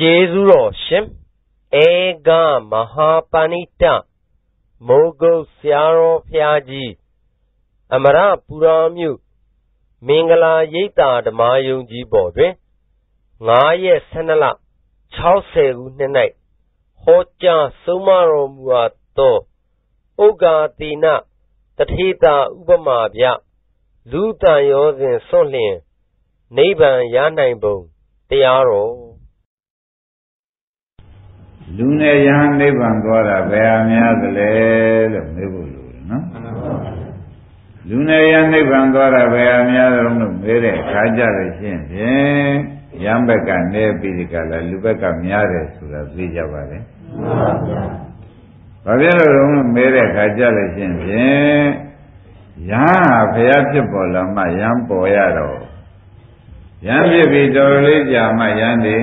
ကျေးဇူးတော်ရှင်ဧကမဟာပဏိတမိုးကုတ်ဆရာတော်ဖျားကြီးအမရပူရာမြို့မင်္ဂလာရိပ်သာဓမ္မယုံကြီးပေါ်တွင်9ရက်12လ60ခုနှစ်၌ဟောကြားဆုံးမတော်မူအပ်သောဥက္ကာတိနတထေတာဥပမာဗျလူတန်ရောစဉ်စွန့်လျင်နိဗ္ဗာန်ရနိုင်ပုံတရားတော် လူနဲ့ယဟန်နိဗ္ဗာန်သွားတာဘယ်အများသလဲလို့မေးဖို့လိုတယ်နော်လူနဲ့ယဟန်နိဗ္ဗာန်သွားတာဘယ်အများသလဲလို့မေးတဲ့အခါကျတော့ရှင်းဖြင့်ယံဘက်ကနေပြီးဒီကလာလူဘက်ကများတယ်ဆိုတာသိကြပါလေဘာဖြစ်လို့လဲမေးတဲ့အခါကျလို့ရှင်းဖြင့်ယဟန်ဟာဘုရားဖြစ်ပေါ်လာမှယံပေါ်ရတော့ယံဖြစ်ပြီးတော်လေးကြာမှယံနေ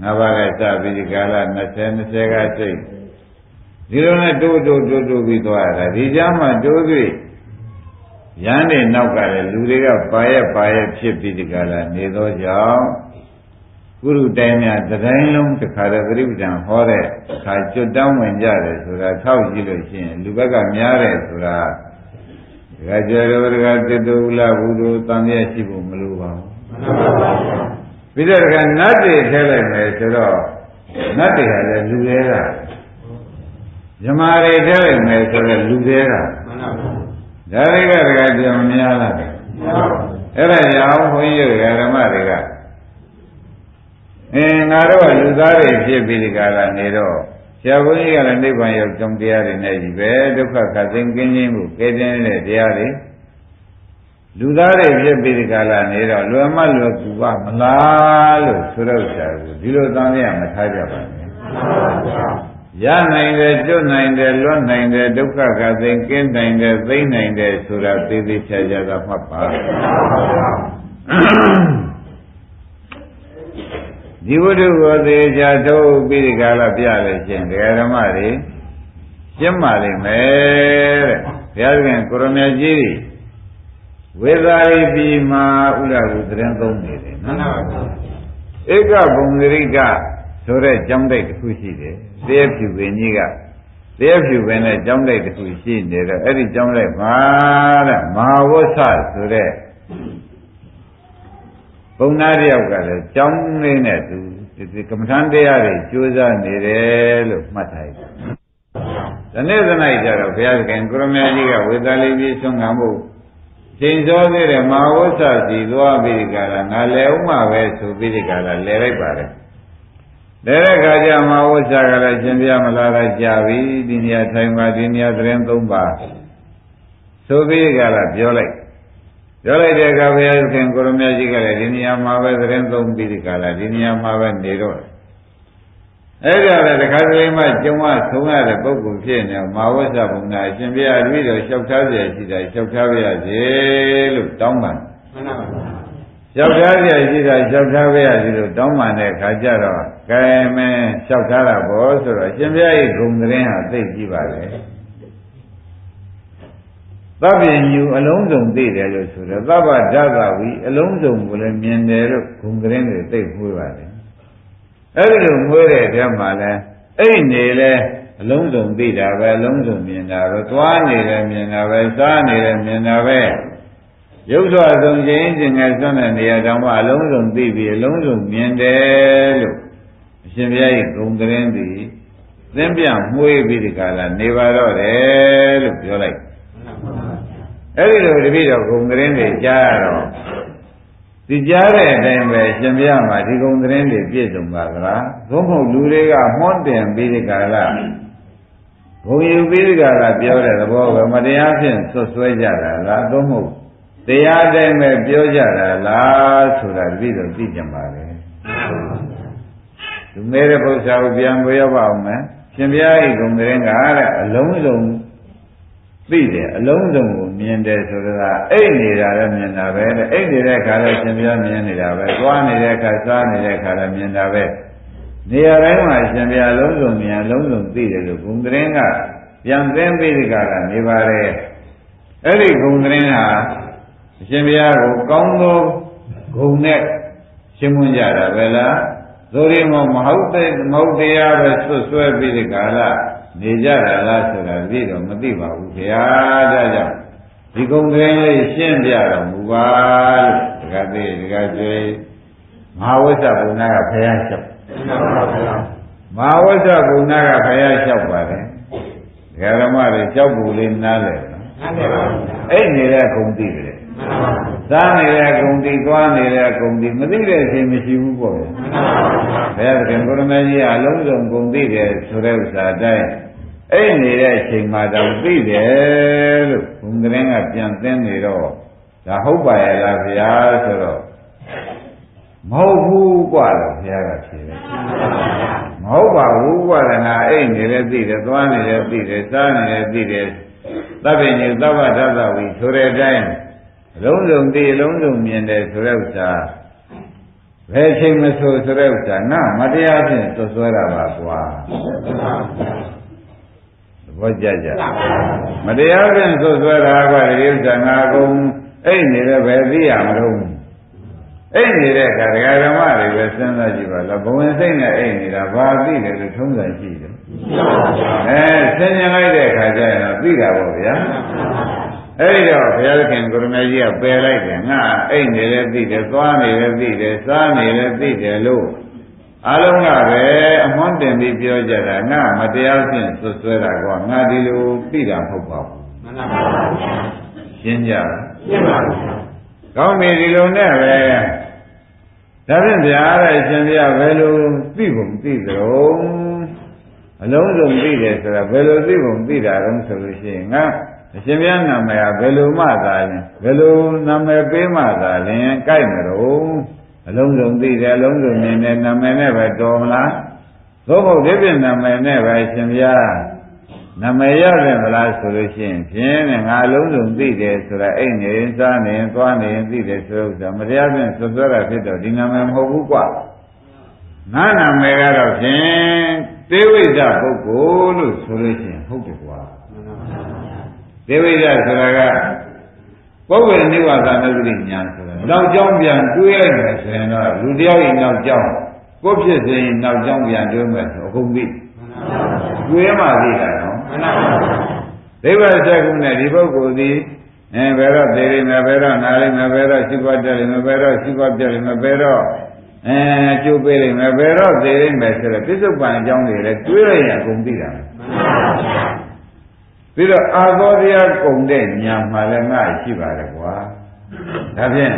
ငါးပါးကစပြီးဒီကာလ20 20ကစိတ်ဒီလိုနဲ့တိုးတိုးတိုးတိုးပြီးသွားတာဒီကြားမှာတိုးပြီးရန်နေနောက်ကလည်းလူတွေကပါရဲ့ပါရဲ့ဖြစ်ပြီးဒီကာလနေသောကြောင့်ကုရုတိုင်းများတတိုင်းလုံးတခါတည်းပြိပ္ပံဟောတဲ့အခါကျွတ်တောင်းဝင်ကြတယ်ဆိုတာထောက်ကြည့်လို့ရှိရင်လူဘက်ကများတယ်ဆိုတာဒကာကျော်တို့ဒကာတတူလာဘူးတို့တန်ရရှိဖို့မလိုပါဘူးမှန်ပါပါ ပြီးတော့ကနတ်တွေထဲလိုက်မယ်ဆိုတော့နတ်တွေဟာလည်းလူတွေကဇမားတွေထဲလိုက်မယ်ဆိုတော့လူတွေကမှန်ပါဘူးဒါတွေကတကယ်ကြံများလားမှန်ပါဘူးအဲ့ဒါကြောင့်ဘုန်းကြီးတွေကဓမ္မတွေကအင်းငါတို့ကလူသားတွေဖြစ်ပြီးဒီကလာနေတော့ဆရာဘုန်းကြီးကလည်းနိဗ္ဗာန်ရောက်ကြုံတရားတွေနဲ့ကြီးပဲဒုက္ခခတ်သိမ်းကင်းခြင်းကိုကဲတင်တဲ့တရားတွေ လူသားတွေဖြစ်ပြီးဒီကလာနေတော့လွယ်မလွယ်ကူပါမလားလို့ဆိုတော့ဆရာကဒီလိုသံဃာမထားကြပါနဲ့ရနိုင်တယ်ကျွတ်နိုင်တယ်လွတ်နိုင်တယ်ဒုက္ခကသိင်ကင်းနိုင်တယ်သိမ့်နိုင်တယ်ဆိုတာသိသိချာချာကမှတ်ပါဒီဝိတုကိုသေချာထုတ်ပြီးဒီကလာပြလို့ရှင်ဓမ္မတွေရှင်းပါလိမ့်မယ်တဲ့ဘုရားရှင်ကိုရမကြီး ဝေသာရိပိမှာဥရဟုသတင်းသုံးနေတယ်နော်ဧကဘုံဂရိကဆိုတဲ့ကျောင်းတိုက်တစ်ခုရှိတယ်တရားဖြူပင်ကြီးကတရားဖြူပင်နဲ့ကျောင်းတိုက်တစ်ခုရှိနေတော့အဲ့ဒီကျောင်းတိုက်မှာတဲ့မဟာဝဆဆိုတဲ့ဘုံသားတယောက်ကလည်းကျောင်းလေးနဲ့သူဒီကမ္မထန်တရားတွေကြိုးစားနေတယ်လို့မှတ်ထားတယ်။ဒီနေ့သ၌ကြတော့ဘုရားသခင်ကိုရမကြီးကဝေသာလိပိဆွမ်းခံဖို့ ချိန်စောသေးတယ်မဟာဝဆစီသွားပြီးကြတာငါလဲဥမှာပဲဆိုပြီးကြတာလဲလိုက်ပါတယ်လဲတဲ့ခါကျမဟာဝဆကလည်းရှင်ပြမလာတာကြာပြီဒီနေရာထိုင်ပါဒီနေရာသတင်းသုံးပါဆိုပြီးကြတာပြောလိုက်ပြောလိုက်တဲ့အခါဘုရားရှင်ကိုရမကြီးကလည်းဒီနေရာမှာပဲသတင်းသုံးပြီးကြတာဒီနေရာမှာပဲနေတော့ အဲ့ဒါလည်းတခါတလေမှကျုံဝဆုံးရတဲ့ပုဂ္ဂိုလ်ဖြစ်နေမာဝဆဘုံနာအရှင်ဘုရားပြီးတော့လျှောက်ထားပြရရှိတာလျှောက်ထားပြရစေလို့တောင်းပန်မှန်ပါပါလျှောက်ထားပြရရှိတာလျှောက်ထားပြရစီလို့တောင်းပန်တဲ့အခါကျတော့ကဲမင်းလျှောက်ထားတာဘောဆိုတော့ရှင်ဘုရားရဲ့ဂုံသတင်းဟာသိကြည့်ပါလေသဗ္ဗညူအလုံးစုံသိတယ်လို့ဆိုတော့သဗ္ဗဓာတဝီအလုံးစုံကိုလည်းမြင်တယ်လို့ဂုံသတင်းတွေသိဖွေးပါလေ အဲ့ဒီလိုမွေးတဲ့အခါမှာလဲအဲ့နေလဲအလုံးစုံသိတာပဲအလုံးစုံမြင်တာပဲသွားနေတယ်မြင်တာပဲစားနေတယ်မြင်တာပဲရုပ်စွာဆုံးခြင်းခြင်းငယ်စွန့်တဲ့နေရာတောင်မှအလုံးစုံသိပြီးအလုံးစုံမြင်တယ်လို့အရှင်ဘုရားရဲ့ဂုံကရင်သည်သင်ပြမွေးပြီးဒီကလာနေပါတော့တယ်လို့ပြောလိုက်အဲ့ဒီလိုတပည့်တော်ဂုံကရင်တွေကြားရတော့ ဒီကြားတဲ့အတိုင်းပဲရှင်ပြမှာဒီကုံသတင်းတွေပြည့်စုံပါကလားသို့မဟုတ်လူတွေကမွန်းတင်ပြီးဒီကလာဘုံယူပြီးဒီကလာပြောတဲ့သဘောပဲမတရားဖြင့်ဆွဆွဲကြတာလားသို့မဟုတ်တရားတိုင်းပဲပြောကြတာလားဆိုတာတပည့်တော်သိကြပါလေလူမဲတဲ့ပု္ပ္ပာကိုပြန်ပြောရပါအောင်မယ်ရှင်ပြရဲ့ဂုံသတင်းကတဲ့အလုံးစုံ သိတယ်အလုံးစုံကိုမြင်တယ်ဆိုတာအိတ်နေတာလည်းမြင်တာပဲတဲ့အိတ်နေတဲ့ခါလည်းရှင်ပြမြင်နေတာပဲသွားနေတဲ့ခါစားနေတဲ့ခါလည်းမြင်တာပဲနေရာတိုင်းမှာရှင်ပြအလုံးစုံမြင်အလုံးစုံသိတယ်လို့ဂုံသတင်းကပြန်သိပြီးဒီကရနေပါတယ်အဲ့ဒီဂုံသတင်းဟာအရှင်ဘုရားကိုကောင်းသောဂုံနဲ့ရှင်းမွန်းကြတာပဲလားသို့ရင်မဟုတ်တဲ့မဟုတ်တရားပဲဆွဆွဲပြီးဒီကာလ နေကြတာလားဆိုတာသိတော့မသိပါဘူးခင်ဗျာဒါကြောင့်ဒီကုံကလေးလေးရှင်းပြတော်မူပါလို့တခါသေးတခါကျွေးမဟာဝိဇ္ဇဘုံနာကဖယားလျှောက်မဟာဝိဇ္ဇဘုံနာကဖယားလျှောက်ပါတယ်ဒကာဓမ္မတွေလျှောက်ဘူးလေးနားလဲနော်အဲ့နေတဲ့ဂုံတိတယ် စားနေတဲ့ဂုံတိသွားနေတဲ့ဂုံတိမသိတဲ့အချိန်မရှိဘူးပေါ့ဗျာဘုရားသခင်ကိုရမကြီးအလုံးစုံဂုံတိတယ်ဆိုတဲ့ဥစ္စာတိုင်းအဲ့နေတဲ့အချိန်မှာတော့သိတယ်လို့ဘုံကရင်ကပြန်သင်းနေတော့ဒါဟုတ်ပါရဲ့လားဗျာဆိုတော့မဟုတ်ဘူးกว่าလို့ဘုရားကဖြေတယ်မဟုတ်ပါဘူးกว่าလည်းငါအဲ့နေလည်းသိတယ်သွားနေလည်းသိတယ်စားနေလည်းသိတယ်သဗ္ဗညုသဗ္ဗဒသဝီဆိုတဲ့အတိုင်း အလုံးစုံသိအလုံးစုံမြင်တယ်ဆိုတဲ့ဥစ္စာဘယ်ချိန်မဆိုဆိုတဲ့ဥစ္စာငါမတရားဖြင့်သွဆွဲတာပါကွာသဘောကျကြမတရားဖြင့်သွဆွဲတာကွာဒီဥစ္စာငါကုန်အဲ့နေလည်းပဲသိရမလို့အဲ့နေတဲ့အခါဒကာဓမ္မတွေပဲစဉ်းစားကြည့်ပါလားဘဝင်စိတ်နဲ့အဲ့နေတာဘာသိတယ်လို့ထုံးစံရှိတယ်အဲဆင်ញင်လိုက်တဲ့အခါကျရင်တော့သိတာပေါ့ဗျာ အဲ့ဒီတော့ဘုရားသခင်ကိုရမကြီးကပယ်လိုက်တယ်ငါအဲ့နေလည်းသိတယ်သွားနေလည်းသိတယ်စားနေလည်းသိတယ်လို့အလုံးကပဲအမွန်းတင်ပြီးပြောကြတာငါမတရားဖြင့်ဆွဆွဲတာကွာငါဒီလိုသိတာမဟုတ်ပါဘူးမှန်ပါပါရှင်းကြရှင်းပါဘူးကောင်းပြီဒီလိုနဲ့ပဲဒါဖြင့်ဗျာတဲ့ရှင်ပြဘယ်လိုသိဖို့သိကြတော့အလုံးစုံသိတယ်ဆိုတာဘယ်လိုသိဖို့သိတာတုံးဆိုလို့ရှိရင်ငါ အရှင်ဘုရားနာမည်ကဘယ်လိုမှသာရင်ဘယ်လိုနာမည်ပေးမှသာလင်ကြိုက်မလို့အလုံးစုံသိတယ်အလုံးစုံမြင်တယ်နာမည်နဲ့ပဲတော်မလားသို့မဟုတ်ဒီပြင်နာမည်နဲ့ပဲရှင်ဘုရားနာမည်ရတယ်မလားဆိုလို့ရှိရင်ဖြင်းနဲ့ငါအလုံးစုံသိတယ်ဆိုတာအိတ်နေစားနေသွားနေသိတယ်ဆိုဥစ္စာမတရားဖြင့်သွသွရဖြစ်တော့ဒီနာမည်မဟုတ်ဘူးကွာငါနာမည်ကတော့ဖြင့်သေဝိဇ္ဇပုဂ္ဂိုလ်လို့ဆိုလို့ရှိရင်ဟုတ်တယ်ကွာ သေဝိဇ္ဇဆိုတာကပုဂ္ဂိုလ်နိဝါဒနုဒတိညာဆိုတာနောက်ကြောင်းပြန်တွေးလိုက်မယ်ဆိုရင်တော့လူတယောက်ရဲ့နောက်ကြောင်းကိုယ်ဖြစ်စဉ်နောက်ကြောင်းပြန်တွေးမယ်ဆိုအကုန်သိတွေးမှသိတာနော်ဒိဗ္ဗစကုနဲ့ဒီပုဂ္ဂိုလ်ဒီအဲဘယ်တော့သေရိမယ်ဘယ်တော့နာရိမယ်ဘယ်တော့ရှိပွားတယ်မယ်ဘယ်တော့ရှိပွားပြတယ်မယ်ဘယ်တော့အဲကျိုးပေးလိမ့်မယ်ဘယ်တော့သေရိမယ်ဆိုတော့ပြစ္ဆုတ်ပံအကြောင်းတွေလည်းတွေးရရင်အကုန်သိတာပြီး တော့အာသောတရားကုန်တဲ့ညာမှာလည်းငါရှိပါတယ်ကွာဒါဖြင့်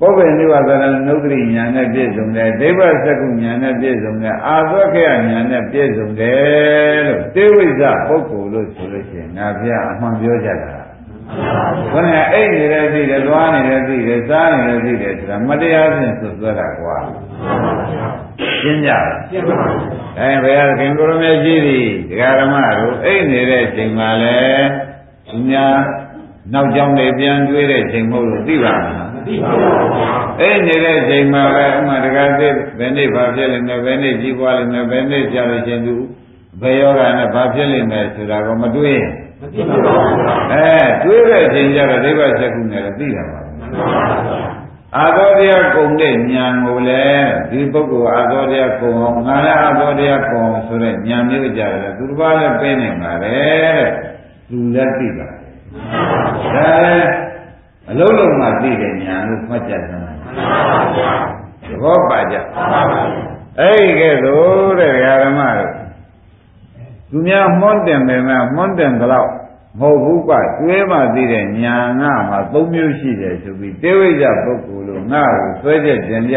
ပုဗ္ဗေနိဝါဒနာနုဒ္ဓရိညာနဲ့ပြည့်စုံတယ်ဒိဗ္ဗစကုညာနဲ့ပြည့်စုံတယ်အာသောခေယညာနဲ့ပြည့်စုံတယ်လို့တေဝိဇပုဂ္ဂိုလ်လို့ဆိုလို့ရှိရင်ငါဖျားအမှန်ပြောကြတာခொနဲ့အိတ်နေတယ်သိတယ်သွားနေတယ်သိတယ်စားနေတယ်သိတယ်ဆိုတာမတရားဖြင့်သွသွတာကွာ ရှင်းကြရှင်းပါဘူးအဲဘုရားခင်ကိုရမေကြီးသည်ဒကာဓမ္မတို့အိတ်နေတဲ့အချိန်မှာလဲသူများနောက်ကြောင်းတွေပြန်တွေးတဲ့ချိန်မဟုတ်လို့သိပါမလားသိပါဘူးအဲ့နေတဲ့အချိန်မှာပဲအမှတကားသိဘယ်နေ့ဘာဖြစ်လိမ့်မယ်ဘယ်နေ့ကြီးပွားလိမ့်မယ်ဘယ်နေ့ကြာလို့ရှင်သူဘယ်ယောဂနဲ့ဘာဖြစ်လိမ့်မယ်ဆိုတာကိုမတွေးမသိပါဘူးအဲတွေးတဲ့အချိန်ကျတော့ဒိဗ္ဗစကုနဲ့လည်းသိတာပါ အာသောတရားကုံတဲ့ဉာဏ်ကိုလည်းဒီပုဂ္ဂိုလ်အာသောတရားကုံအောင်ငါလည်းအာသောတရားကုံအောင်ဆိုတဲ့ဉာဏ်မျိုးကြတယ်သူတစ်ပါးလည်းပြနေပါလေတဲ့သူလည်းသိပါဒါအလုံးလုံးမှသိတဲ့ဉာဏ်လို့မှတ်ကြတယ်သဘောပါကြအဲ့ဒီကဲလို့တဲ့ဓမ္မတို့သူများမွန်းတင်တယ်များမွန်းတင်တော့ မဟုတ်ဘူးကကျွဲမှသိတဲ့ညာငါမှာ၃မျိုးရှိတယ်ဆိုပြီးတေဝိဇပုဂ္ဂိုလ်လို့ငါ့ကိုဆွဲချက်ကျင်ကြ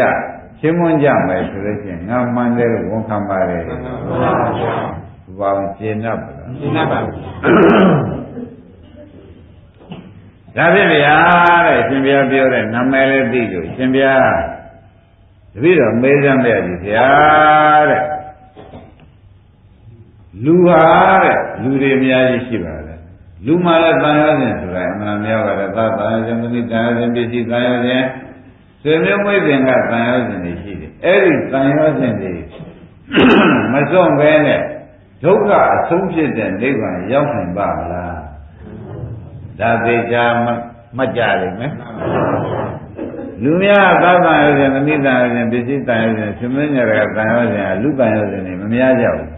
ချင်းမွန်းကြမယ်ဆိုလို့ချင်းငါမှန်တယ်လို့ဝန်ခံပါတယ်မှန်ပါဗျာဘာဝင်ရှင်း납ပါလားရှင်း납ပါဒါဖြင့်ဗျာတဲ့ရှင်ဘုရားပြောတဲ့နာမည်လည်းသိလို့ရှင်ဘုရားတပည့်တော်မေးစမ်းပြပြီဗျာတဲ့လူဟာတဲ့လူတွေအများကြီးရှိပါတယ် လူမှလည်းတန်ရောခြင်းဆိုတာအမှန်များပါတယ်သာတန်ရောခြင်းမိတန်ရောခြင်းပစ္စည်းတန်ရောခြင်းဆွေမျိုးမွေးစဉ်ကတန်ရောခြင်းတွေရှိတယ်အဲ့ဒီတန်ရောခြင်းတွေမစွန့်ဘဲနဲ့ဒုက္ခအဆုံးဖြစ်တဲ့နိဗ္ဗာန်ရောက်နိုင်ပါမလားဒါသေးချာမှတ်ကြလိမ့်မယ် လူများသာသနာရောစဉ်သမိတန်ရောစဉ်ပစ္စည်းတန်ရောစဉ်သမင်းညာကတန်ရောစဉ်လူတန်ရောစဉ်တွေမများကြဘူး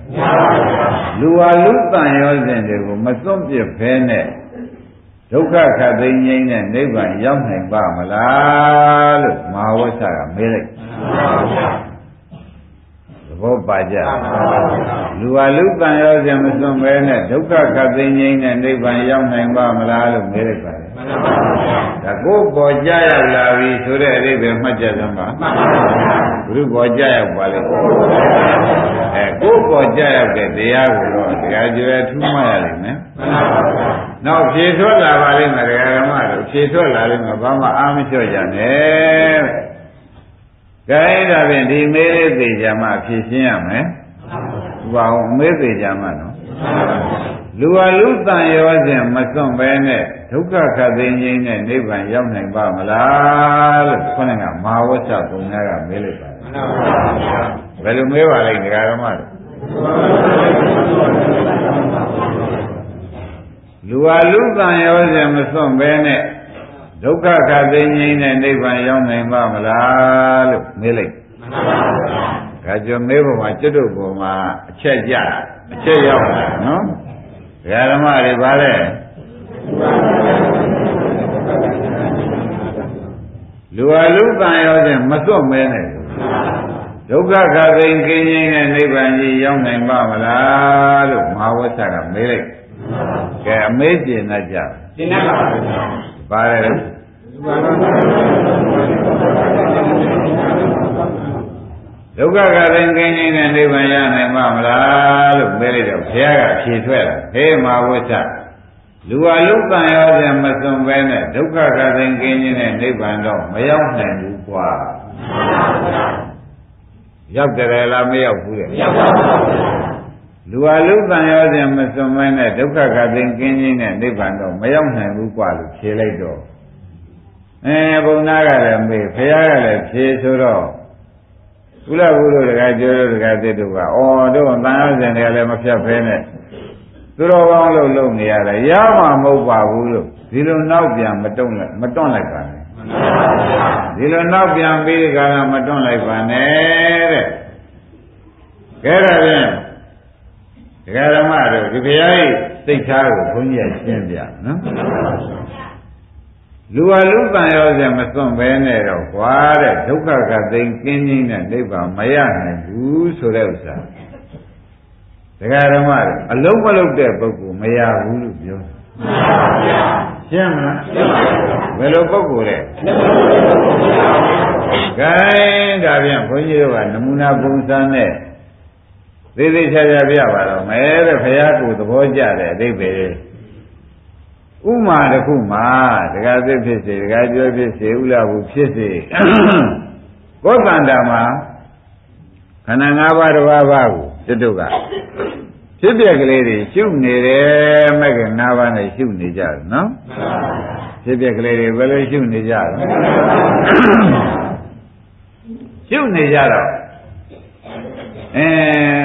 လူဟာလူတန်ရောစဉ်တွေကိုမစွန့်ပစ်ဖဲနဲ့ဒုက္ခခတ်သိမ်းငြိမ်းတဲ့နိဗ္ဗာန်ရောက်နိုင်ပါမလားလို့မဟာဝဆကမေးလိုက်သဘောပါကြလူဟာလူတန်ရောစဉ်မစွန့်ဘဲနဲ့ဒုက္ခခတ်သိမ်းငြိမ်းတဲ့နိဗ္ဗာန်ရောက်နိုင်ပါမလားလို့မေးလိုက်ပါတယ် ဒါကိုပေါ်ကြရောက်လာပြီဆိုတဲ့အဓိပ္ပာယ်မှတ်ကြသမ်းပါဘုရုပေါ်ကြရောက်ပါလေအဲကိုပေါ်ကြရောက်တဲ့တရားကိုတော့တရားကျွဲထူးမှတ်ရလိမ့်မယ်နောက်ဖြေထွက်လာပါလိမ့်မယ်တရားဓမ္မတို့ဖြေထွက်လာလိမ့်မယ်ဘာမှအားမလျှော့ကြနဲ့တဲ့ကဲဒါဖြင့်ဒီမေးလေးသိကြမှဖြေရှင်းရမယ်ဘာအောင်မေးသိကြမှနော် လူဟာလူတန်ရောစဉ်မစွန့်ပဲနဲ့ဒုက္ခခတ်သိမ်းခြင်းနဲ့နိဗ္ဗာန်ရောက်နိုင်ပါမလားလို့ခေါင်းကမဟာဝဆဘုံများကမေးလိုက်ပါတယ်ဘယ်လိုမေးပါလဲဒကာရမတို့လူဟာလူတန်ရောစဉ်မစွန့်ပဲနဲ့ဒုက္ခခတ်သိမ်းခြင်းနဲ့နိဗ္ဗာန်ရောက်နိုင်ပါမလားလို့မေးလိုက်ဒါကြောင့်မေးဖို့မှာကျွတ်တို့ပုံမှာအချက်ကြအချက်ရောက်လာနော် ဒကာရမတွေဗါလဲလူဟာလူတန်ရောခြင်းမစွန့်မဲနဲ့ဒုက္ခခသိင်ကင်းခြင်းနဲ့နိဗ္ဗာန်ကြီးရောက်နိုင်ပါမလားလို့မဟာဝဆကမေးလိုက်ကဲအမေးကျင်တတ်ကြကျင်တတ်ပါဘူးပါရဲ ဒုက္ခကရင်ကင်းခြင်းနဲ့နိဗ္ဗာန်ရနိုင်မှာမလားလို့မေးလိုက်တော့ဘုရားကဖြေထွက်လာဟေးမာဝိသလူဟာလူတန်ရောခြင်းမစွန်ပဲနဲ့ဒုက္ခကရင်ကင်းခြင်းနဲ့နိဗ္ဗာန်တော့မရောက်နိုင်ဘူးကွာရောက်တယ်လားမရောက်ဘူးလေမရောက်ပါဘူးလူဟာလူတန်ရောခြင်းမစွန်ပဲနဲ့ဒုက္ခကရင်ကင်းခြင်းနဲ့နိဗ္ဗာန်တော့မရောက်နိုင်ဘူးကွာလို့ဖြေလိုက်တော့အဲဘုံသားကလည်းမေးဘုရားကလည်းဖြေဆိုတော့ ဘုလားဘုလို့တခါပြောလို့တခါသိတို့ကဩတို့တန်ရစဉ်တွေကလည်းမဖြတ်ဖဲနဲ့သူတော်ကောင်းလို့လုပ်နေရတယ်ရမှာမဟုတ်ပါဘူးလို့ဒီလိုနောက်ပြန်မတုံ့လိုက်မတွန့်လိုက်ပါနဲ့ဒီလိုနောက်ပြန်ပြီးဒီကရမတွန့်လိုက်ပါနဲ့တဲ့ကဲဒါဖြင့်ဒကာဓမ္မတို့ဒီဘုရားကြီးစိတ်ထားကိုဘုန်းကြီးကရှင်းပြနော် လူဟာလူတန်ရောစမစွန့်ပဲနဲ့တော့ကွာတဲ့ဒုက္ခကသိင်ကင်းခြင်းနဲ့နိဗ္ဗာန်မရနိုင်ဘူးဆိုတဲ့ဥစ္စာဒကာဓမ္မတွေအလုံးမလုံးတဲ့ပုဂ္ဂိုလ်မရဘူးလို့ပြောတယ်ရှင်းမလားဘယ်လိုပုဂ္ဂိုလ်လဲဂိုင်းဒါပြန်ဘုန်းကြီးတို့ကနမူနာပုံစံနဲ့သေးသေးချာချာပြပါတော့မယ်တဲ့ဘုရားကိုသဘောကျတဲ့အဓိပ္ပာယ် ဥမာတစ်ခုမှာဒကာသစ်ဖြစ်စေဒကာကျော်ဖြစ်စေဥလာဘူးဖြစ်စေဘောကန္တာမှာခန္ဓာ၅ပါးတစ်ပါးပါးကိုတွတ်တုကဖြစ်ပြက်ကလေးတွေရှုနေတယ်မဲ့က၅ပါးနဲ့ရှုနေကြတယ်နော်ဖြစ်ပြက်ကလေးတွေဘယ်လိုရှုနေကြလဲရှုနေကြတော့အဲ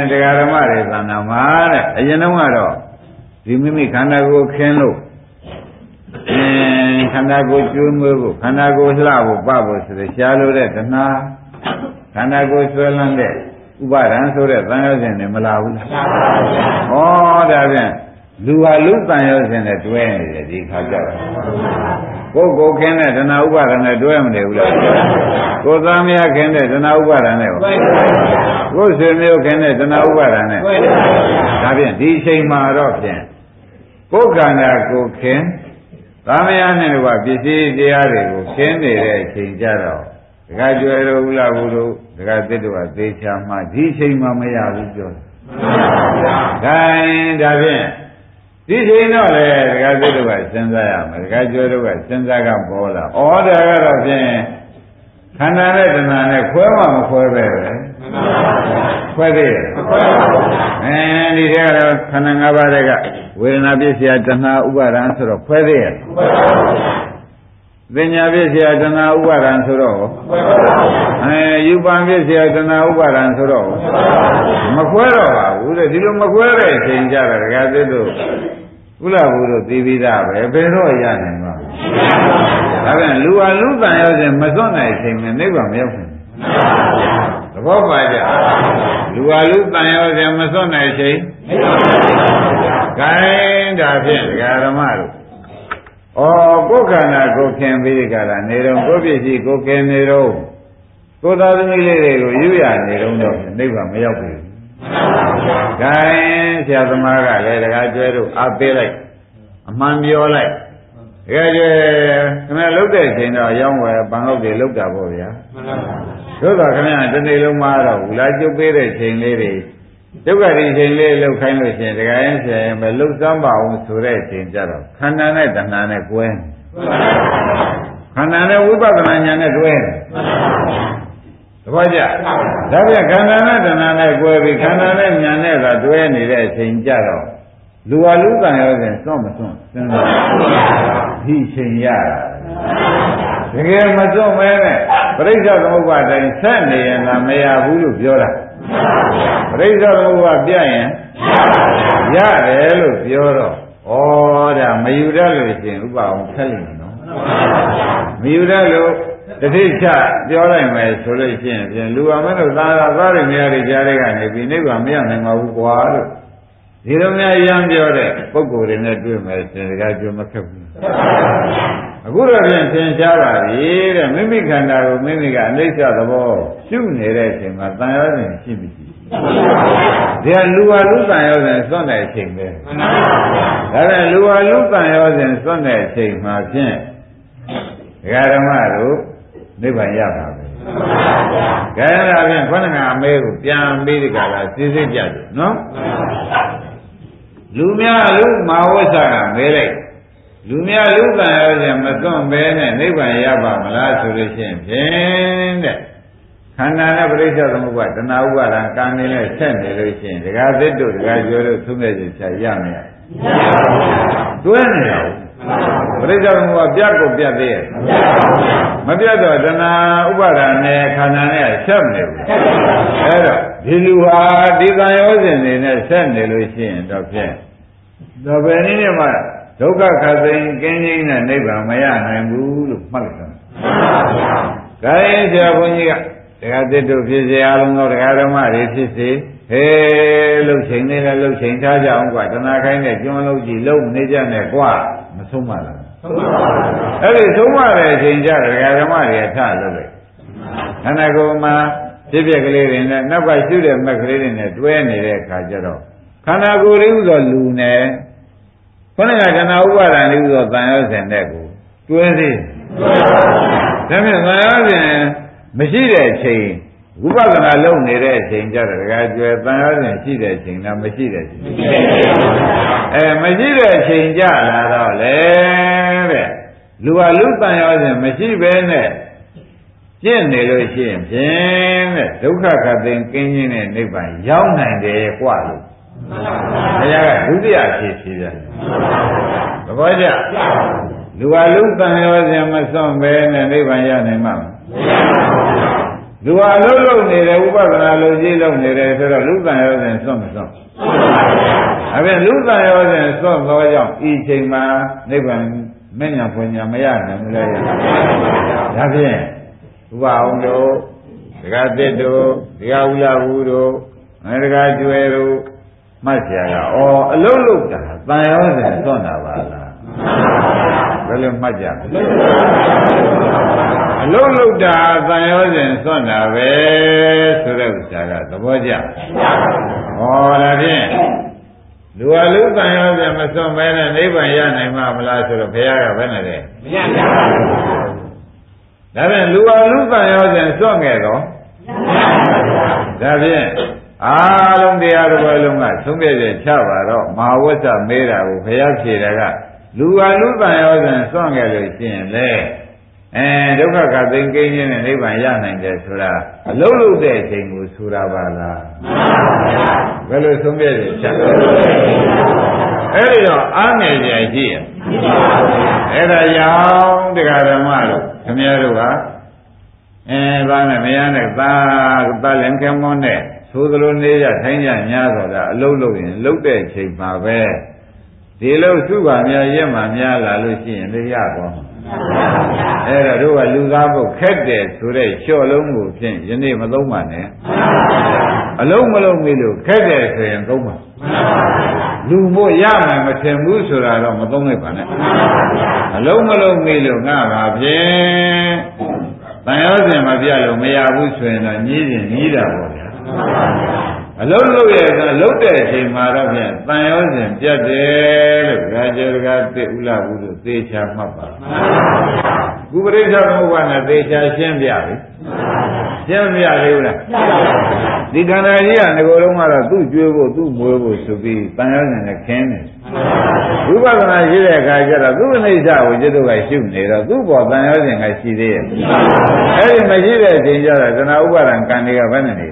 တရားဓမ္မတွေသံဃာမှာတဲ့အရင်တုန်းကတော့ဒီမိမိခန္ဓာကိုယ်ခင်းလို့အင်း ခန္ဓာကိုယ်ကျွေးမွေးဖို့ခန္ဓာကိုယ်လှဖို့ပဖို့ဆိုတဲ့ရှားလို့တဲ့တဏှာခန္ဓာကိုယ်ဆွဲလန်းတဲ့ဥပါဒံဆိုတဲ့သံယောဇဉ်တွေမလာဘူးလားဩဒါဖြင့်လူဟာလူသံယောဇဉ်နဲ့တွဲနေတယ်ဒီခါကြတော့ကိုယ်ကိုခင်းတဲ့တဏှာဥပါဒံနဲ့တွဲမနေဘူးလားကိုယ်သားမယားခင်းတဲ့တဏှာဥပါဒံနဲ့ကိုယ်ဆွေမျိုးခင်းတဲ့တဏှာဥပါဒံနဲ့ဒါဖြင့်ဒီအချိန်မှာတော့ဖြင့်ကိုယ်ခန္ဓာကိုယ်ခင်း သာမယနဲ့ကပစ္စည်းတရားတွေကိုခင်းနေတဲ့အချိန်ကြတော့ဒကာကျွယ်တို့ဥလာဘူးတို့ဒကာသစ်တို့ကသေချာမှဒီချိန်မှမရဘူးပြောတယ်။ဒါရင်ဒါဖြင့်ဒီချိန်တော့လေဒကာသစ်တို့ကစဉ်းစားရမယ်ဒကာကျွယ်တို့ကစဉ်းစားကပေါ်လာ။ဩဒါကတော့ဖြင့်ခန္ဓာနဲ့တဏှာနဲ့ခွဲမှမခွဲပဲပဲ။ ခွဲသေးရဲ့။ခွဲပါဘူး။အဲဒီထဲကတော့ခန္ဓာ၅ပါးတွေကဝေဒနာပြည့်စရာတဏှာဥပါဒံဆိုတော့ခွဲသေးရဲ့ခွဲပါဘူးပညာပြည့်စရာတဏှာဥပါဒံဆိုတော့အဲယူပံပြည့်စရာတဏှာဥပါဒံဆိုတော့မခွဲတော့ပါဘူးတဲ့ဒီလိုမခွဲတဲ့အချိန်ကြတာဒကာသစ်တို့ကုလဘုတို့သိပြီးသားပဲဘယ်တော့ရနိုင်မှာဒါပြန်လူဟာလူတန်ရောစဉ်မစွန့်နိုင်ချိန်မှာနိဗ္ဗာန်မရောက်ဘူးသ ဘောပါကြလူဟာလူတန်ရောစဉ်မစွန့်နိုင်ချိန်ခိုင်းဒါဖြင့်ဒကာဓမ္မတို့ဩကိုယ်ခန္ဓာကိုယ်ခင်ပြီးကြတာနေတော့ကိုယ်ပြည့်စည်ကိုယ်ခင်နေတော့ကိုယ်သားသမီးလေးတွေကိုယူရနေတော့တော့နိဗ္ဗာန်မရောက်ဘူး။ခိုင်းဆရာသမားကလည်းဒကာကျွဲတို့အားပေးလိုက်အမှန်ပြောလိုက် တကယ်ကျခင်ဗျာလုတ်တဲ့ချိန်တော့ရောင်းဝယ်ပန်ဟုတ်တွေလုတ်တာပေါ့ဗျာသို့တော့ခင်ဗျာဒီနေ့လုံးမတော့ဘူးလားကျုပ်ပေးတဲ့ချိန်လေးတွေဒုက္ခဒီချိန်လေးလုတ်ခိုင်းလို့ရှိရင်တကယ်ရင်ဆရာမလုတ်စမ်းပါအောင်ဆိုတဲ့ချိန်ကြတော့ခန္ဓာနဲ့တဏှာနဲ့ကွဲခန္ဓာနဲ့ဝိပဿနာဉာဏ်နဲ့တွဲသဘောကျဒါပြန်ခန္ဓာနဲ့တဏှာနဲ့ကွဲပြီးခန္ဓာနဲ့ဉာဏ်နဲ့သာတွဲနေတဲ့အချိန်ကြတော့လူဟာလူကံရောစဉ်စွန့်မစွန့်စဉ်းစား ဒီချိန်ရတာတကယ်မစွန့်မဲနဲ့ပရိစ္ဆေသမုပ္ပါတိုင်းဆက်နေရင်သာမရဘူးလို့ပြောတာပရိစ္ဆေသမုပ္ပါပြရင်ရတယ်လို့ပြောတော့ဩဒါမယူရလို့ရှင်ဥပအောင်ဖက်လိမ့်မယ်နော်မယူရလို့တတိချပြောလိုက်မယ်ဆိုလို့ရှိရင်ပြန်လူအောင်မလို့သာသာသားတွေများတွေကြားတွေကနေပြီးနိဗ္ဗာန်မရနိုင်ပါဘူးကွာလို့ ဒီလိုများရမ်းပြောတဲ့ပုဂ္ဂိုလ်တွေနဲ့တွေ့မယ်ဆိုရင်ဒါကြမခက်ဘူးအခုတော့ပြန်သင်ရှားပါပြီတဲ့မိမိခန္ဓာကိုမိမိကအနိစ္စသဘောရှုနေတဲ့အချိန်မှာတန်ရောစဉ်ရှိမရှိဒီကလူဟာလူတန်ရောစဉ်စွန့်တဲ့အချိန်ပဲဒါနဲ့လူဟာလူတန်ရောစဉ်စွန့်တဲ့အချိန်မှာဖြင့်ဒကာဓမ္မတို့နိဗ္ဗာန်ရပါပဲကဲဒါဖြင့်ခொနကအမဲကိုပြန်ပြီးဒီကလာစိစိကြတယ်နော် လူများလူမာဝိသကမဲလိုက်လူများလူတန်ရောခြင်းမသွန့်ပဲနဲ့နိဗ္ဗာန်ရပါမလားဆိုလို့ရှိရင်ဖြင့်တဲ့ခန္ဓာနဲ့ပရိစ္ဆေသမုပ္ပါဒနာဥပါဒံကံနေနဲ့ဆက်နေလို့ရှိရင်ဒကာသစ်တို့ဒကာကျော်တို့သုံးမဲ့ခြင်းဖြတ်ရမယ်တွဲနေတာပရိစ္ဆေသမုပ္ပါပြတ်ကိုပြတ်သေးရဲ့မပြတ်တော့ဒနာဥပါဒံနဲ့ခန္ဓာနဲ့ဆက်မနေဘူးအဲ့တော့ ဒီလူဟာဒီကံရောစဉ်နေနဲ့ဆက်နေလို့ရှိရင်တော့ဖြင့်တော့ဘယ်နည်းနဲ့မှဒုက္ခခတ်သိမ်းကင်းခြင်းနဲ့နိဗ္ဗာန်မရနိုင်ဘူးလို့မှတ်လိုက်တော့။ဒါရင်ဆရာဘုန်းကြီးကတရားသစ်တို့ဖြစ်စေအလုံးသောတရားဓမ္မတွေဖြစ်စေဟေးလှုပ်ချိန်နေလဲလှုပ်ချိန်ထားကြအောင်ကွာတဏှာခိုင်းနဲ့ကျွန်းလုံးကြည့်လုံးနေကြနဲ့ကွာမဆုံးမလားဆုံးပါပါအဲ့ဒီဆုံးမတဲ့အချိန်ကျတရားဓမ္မတွေထလို့လေခန္ဓာကိုယ်မှာ ဖြစ်ဖြစ်ကလေးတွေနဲ့နောက်ကရှုတဲ့မက်ကလေးတွေနဲ့တွဲနေတဲ့အခါကျတော့ခန္ဓာကိုယ်လေးဥသောလူနဲ့ခொနကကနာဥပါဒံလေးဥသောတန်ရောစဉ်တဲ့ကိုတွဲသေးဒါဖြင့်တန်ရောစဉ်မရှိတဲ့အချိန်ဝိပဿနာလုပ်နေတဲ့အချိန်ကြတော့ဒကာကျွယ်တန်ရောစဉ်ရှိတဲ့အချိန်လားမရှိတဲ့အချိန်အဲမရှိတဲ့အချိန်ကြလာတော့လေတဲ့လူဟာလူတန်ရောစဉ်မရှိဘဲနဲ့ ကျင့်နေလို့ရှိရင်ဖြင့်တဲ့ဒုက္ခခတ်သိမ်းကင်းခြင်းနဲ့နိဗ္ဗာန်ရောက်နိုင်တယ်กว่าလို့ဘုရားကဒုတိယအဖြစ်ဖြေပြန်သဘောကျလူဟာလူတန်ရောစဉ်မစွန့်ပဲနဲ့နိဗ္ဗာန်ရနိုင်မှာမလူဟာအလုံးလုံးနေတယ်ဥပဒနာလုံးကြီးလုံးနေတယ်ဆိုတော့လူတန်ရောစဉ်စွန့်မစွန့်အဲ့ဒါလူတန်ရောစဉ်စွန့်သောကြောင့်ဤချိန်မှာနိဗ္ဗာန်မဉ္ဇဉ်ပွင့်ညာမရနိုင်ဘူးလေဒါဖြင့် ဥပအောင်တို့ဒကာသစ်တို့ဒကာဝိယဝူတို့ငရဒကာကျွဲတို့မှတ်ကြရတာဩအလုံးလုံးတာတန်ရောစဉ်သွန့်တာပါလားဘယ်လိုမှတ်ကြအလုံးလုံးတာတန်ရောစဉ်သွန့်တာပဲဆိုတဲ့ဥစ္စာကသဘောကျဩဒါဖြင့်လူအလုံးတန်ရောစဉ်မသွန့်မဲနဲ့နိဗ္ဗာန်ရနိုင်မှာမလားဆိုတော့ဘုရားကဘယ်နဲ့လဲမရနိုင်ပါဘူး ဒါဖြင့်လူအလူတန်ရောစဉ်စွန့်ခဲ့တော့ဒါဖြင့်အားလုံးတရားတော်လုံးကသုံးပြည့်ပြည့်ချပါတော့မဟာဝတ်စမေးတာကိုဘုရားဖြေတာကလူဟာလူတန်ရောစဉ်စွန့်ခဲ့လို့ရှိရင်လေအဲဒုက္ခကသိင်ကိန်းခြင်းနဲ့နိဗ္ဗာန်ရနိုင်တယ်ဆိုတာအလုံးလုံးတဲ့အချိန်ကိုဆိုတာပါလားမှန်ပါဗျာဘယ်လိုသုံးပြည့်ပြည့်ချအဲ့ဒီတော့အားငယ်ကြရှိရ အဲ့ဒါကြောင့်တရားဓမ္မတို့ခင်ဗျားတို့ကအဲဘာနဲ့မရနဲ့သာသာလင်ကမွန်းနဲ့သို့သလိုနေရထိုင်းကြများဆိုတာအလုံးလုံးရင်လုံးတဲ့ချိန်မှာပဲဒီလိုစုပါများရက်မှများလာလို့ရှိရင်လည်းရသွားမှာအဲ့တော့တို့ကလူသားဖို့ခက်တယ်ဆိုတဲ့လျှော့လုံးကိုဖြင့်ယနေ့မသုံးပါနဲ့အလုံးမလုံးမေးလို့ခက်တယ်ဆိုရင်သုံးပါ လူဖို့ရမယ်မထင်ဘူးဆိုတာတော့မသုံးလိုက်ပါနဲ့အလုံးမလုံးမေးလို့ငါပါဖြင့်တန်ရောစဉ်မပြလို့မရဘူးဆိုရင်တော့ညည်းရင်ညည်းတာပေါ့ဗျာအလုံးလုံးရဲ့ဆိုလုံးတဲ့အချိန်မှာတော့ဖြင့်တန်ရောစဉ်ပြတ်တယ်လို့ဒါကြရကသိဥလာဘူးလို့သေချာမှတ်ပါကုပရိစ္ဆဘုရားနဲ့သေချာရှင်းပြပြီရှင်းမပြသေးဘူးလား ဒီခန္ဓာကြီးကငကိုယ်လုံးကတော့သူ့ကျွေးဖို့သူ့မွေးဖို့ဆိုပြီးတန်ရောစဉ်နဲ့ခင်းတယ်ဝိပဿနာရှိတဲ့အခါကျတော့သူ့အိဋ္ဌကိုจิตတို့ကရှုနေတော့သူ့ဘောတန်ရောစဉ်ကရှိသေးရဲ့အဲ့ဒီမရှိတဲ့အချိန်ကျတော့တဏှာဥပါဒံကံတွေကဘယ်နဲ့နေ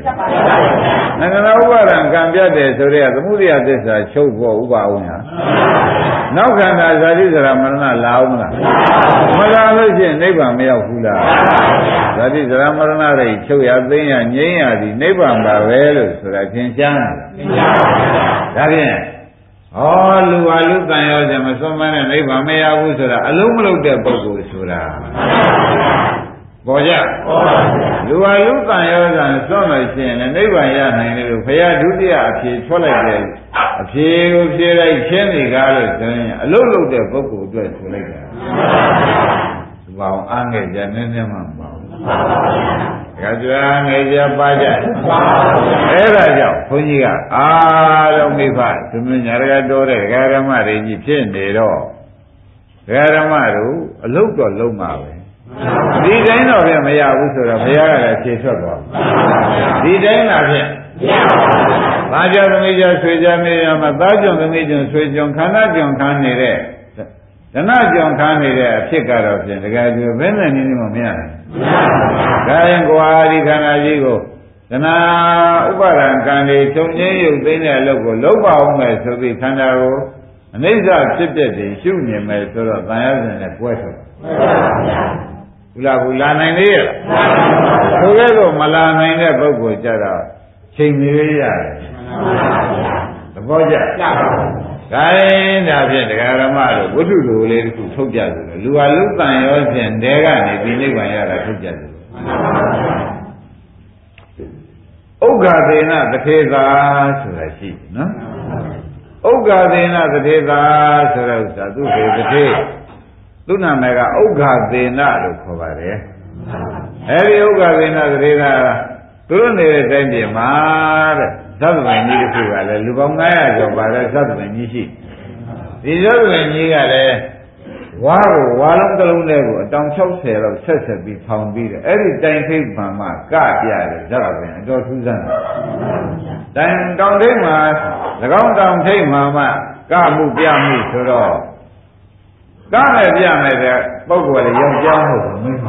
လဲငကနာဥပါဒံကံပြတ်တယ်ဆိုတဲ့သမုဒိယသစ္စာချုပ်ဖို့ဥပါအောင်လားနောက်ခန္ဓာဇာတိဇရာမရဏလာအောင်လားမလာလို့ရှိရင်နိဗ္ဗာန်မရောက်ဘူးလား ဇာတိဇရာမရဏတွေချုပ်ရသိမ်းရငြိမ်းရသည်နိဗ္ဗာန်ပါပဲလို့ဆိုတာသင်ရှားတယ်ဒါဖြင့်ဩလူဟာလူတန်ရောစမစွမ်းမနဲ့နိဗ္ဗာန်မရဘူးဆိုတာအလုံးမလုံးတဲ့ပုဂ္ဂိုလ်ဆိုတာပေါ်ကြလူဟာလူတန်ရောစစွန့်လို့ရှိရင်လည်းနိဗ္ဗာန်ရနိုင်တယ်လို့ဘုရားဒုတိယအဖြေထွက်လိုက်တယ်အဖြေကိုဖြေလိုက်ချင်းနေကားလို့ဆိုရင်အလုံးလုံးတဲ့ပုဂ္ဂိုလ်အတွက်ဆိုလိုက်တာဒီကောင်အားငယ်ကြနည်းနည်းမှမပါဘူး ကကြွားငယ်ကြပါကြအဲ့ဒါကြောင့်ဘုန်းကြီးကအာလုံးမိဖသူမျိုးညာရကတော်တဲ့ဓမ္မတွေကြီးဖြစ်နေတော့ဓမ္မတို့အလုတ်တော့လုံးမှာပဲဒီတိုင်းတော့ပြမရဘူးဆိုတော့ဘုရားကလည်းဖြေထွက်သွားဒီတိုင်းလာဖြင့်ဘာကြောင့်သမီးကြောင့်ဆွေကြမေးရမှာသားကြောင့်သမီးကြောင့်ဆွေကြောင့်ခန္ဓာကြောင့်ခံနေတဲ့ ဒနာကြောင့်ခံနေတဲ့အဖြစ်ကတော့ဖြင့်တကယ်ကျွဘယ်နဲ့နည်းနည်းမှမရနိုင်ဘူးဒါရင်ကွာဒီခန္ဓာကြီးကိုဒနာဥပါဒံကံတွေချုပ်ငင်းရုပ်သိမ်းတဲ့အလုပ်ကိုလုပ်ပါအောင်မယ်ဆိုပြီးခန္ဓာကိုအနိစ္စဖြစ်တဲ့တည်းရှုမြင်မယ်ဆိုတော့တန်ရစဉ်နဲ့ပွဲထုတ်ဘူးလားဘူးလာနိုင်သေးရဲ့ဆိုခဲ့တော့မလာနိုင်တဲ့ပုဂ္ဂိုလ်ကြတော့ချိန်မရွေးရတယ်သဘောကျ ခိုင်းဒါဖြင့်တရားဓမ္မတို့ဝိတုလိုလေးတစ်ခုထုတ်ကြတယ်လူဟာလူတန်ရောဖြင့်တဲကနေဒီနိဗ္ဗာန်ရတာထုတ်ကြတယ်ဥက္ခသေနတထေသာဆိုတာရှိနော်ဥက္ခသေနတထေသာဆိုတဲ့ဥစ္စာသူ့ဘေတထေသူ့နာမည်ကဥက္ခသေနလို့ခေါ်ပါတယ်အဲဒီဥက္ခသေနတထေသာသူတို့နေတဲ့တိုင်းပြည်မှာတဲ့ သဗ္ဗဗံကြီးတစ်ခုကလည်းလူပေါင်း900ကျော်ပါတဲ့သဗ္ဗဗံကြီးရှိဒီသဗ္ဗဗံကြီးကလည်းဝါကိုဝါလုံးတစ်လုံးနဲ့ကိုအတောင်60လောက်ဆက်ဆက်ပြီးဖောင်ပြီးတယ်အဲ့ဒီတိုင်ခိတ်မှမှကပြတယ်သဗ္ဗဗံအတော်ထူးဆန်းတယ်တိုင်တောင်ထိတ်မှာ၎င်းတောင်ထိတ်မှမှကမှုပြမှုဆိုတော့ကမဲ့ပြမဲ့တဲ့ပုံကလေးယောက်ျားမဟုတ်ဘူးမိန်းမ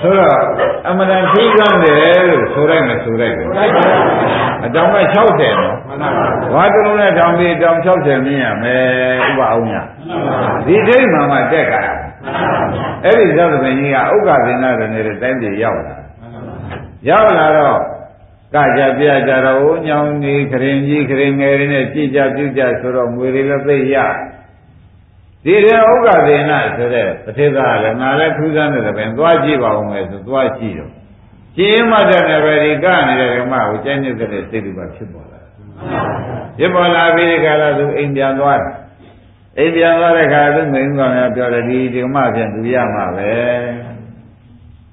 ဆိုတော့အမှန်တန်ဖြီးကန်းတယ်လို့ဆိုလိုက်မဆိုလိုက်ဘူးအတောင်က60နော်ဝါတလုံးနဲ့တောင်ပြီးတောင်60မြင်ရမယ်ဥပအောင်ရဒီဒိဋ္ဌိမှမှတက်ကြတာအဲ့ဒီသဗ္ဗပင်ကြီးကဥက္ကသင်္နာတွေနေတဲ့တိုင်းပြည်ရောက်လာရောက်လာတော့ကကြပြကြတော့ညောင်းနေခရင်ကြီးခရင်ငယ်တွေနဲ့ကြည်ကြပြုကြဆိုတော့ငွေတွေလည်းသိရ ဒီရေဥက္ကသေနဆိုတဲ့ပဋိသလည်းငါလည်းထူးဆန်းတယ်ပဲသွားကြည့်ပါဦးမယ်ဆိုသွားကြည့်တော့ကြည့်မှတဲ့နယ်ပဲဒီကနေတဲ့ဓမ္မကိုကျင့်နေတဲ့စိတ်တွေပါဖြစ်ပေါ်လာဖြစ်ပေါ်လာပြီးဒီကလာသူအိမ်ပြန်သွားတယ်အိမ်ပြန်သွားတဲ့ခါသူမိန်းကများပြောတယ်ဒီဓမ္မပြန်သူရမှာပဲ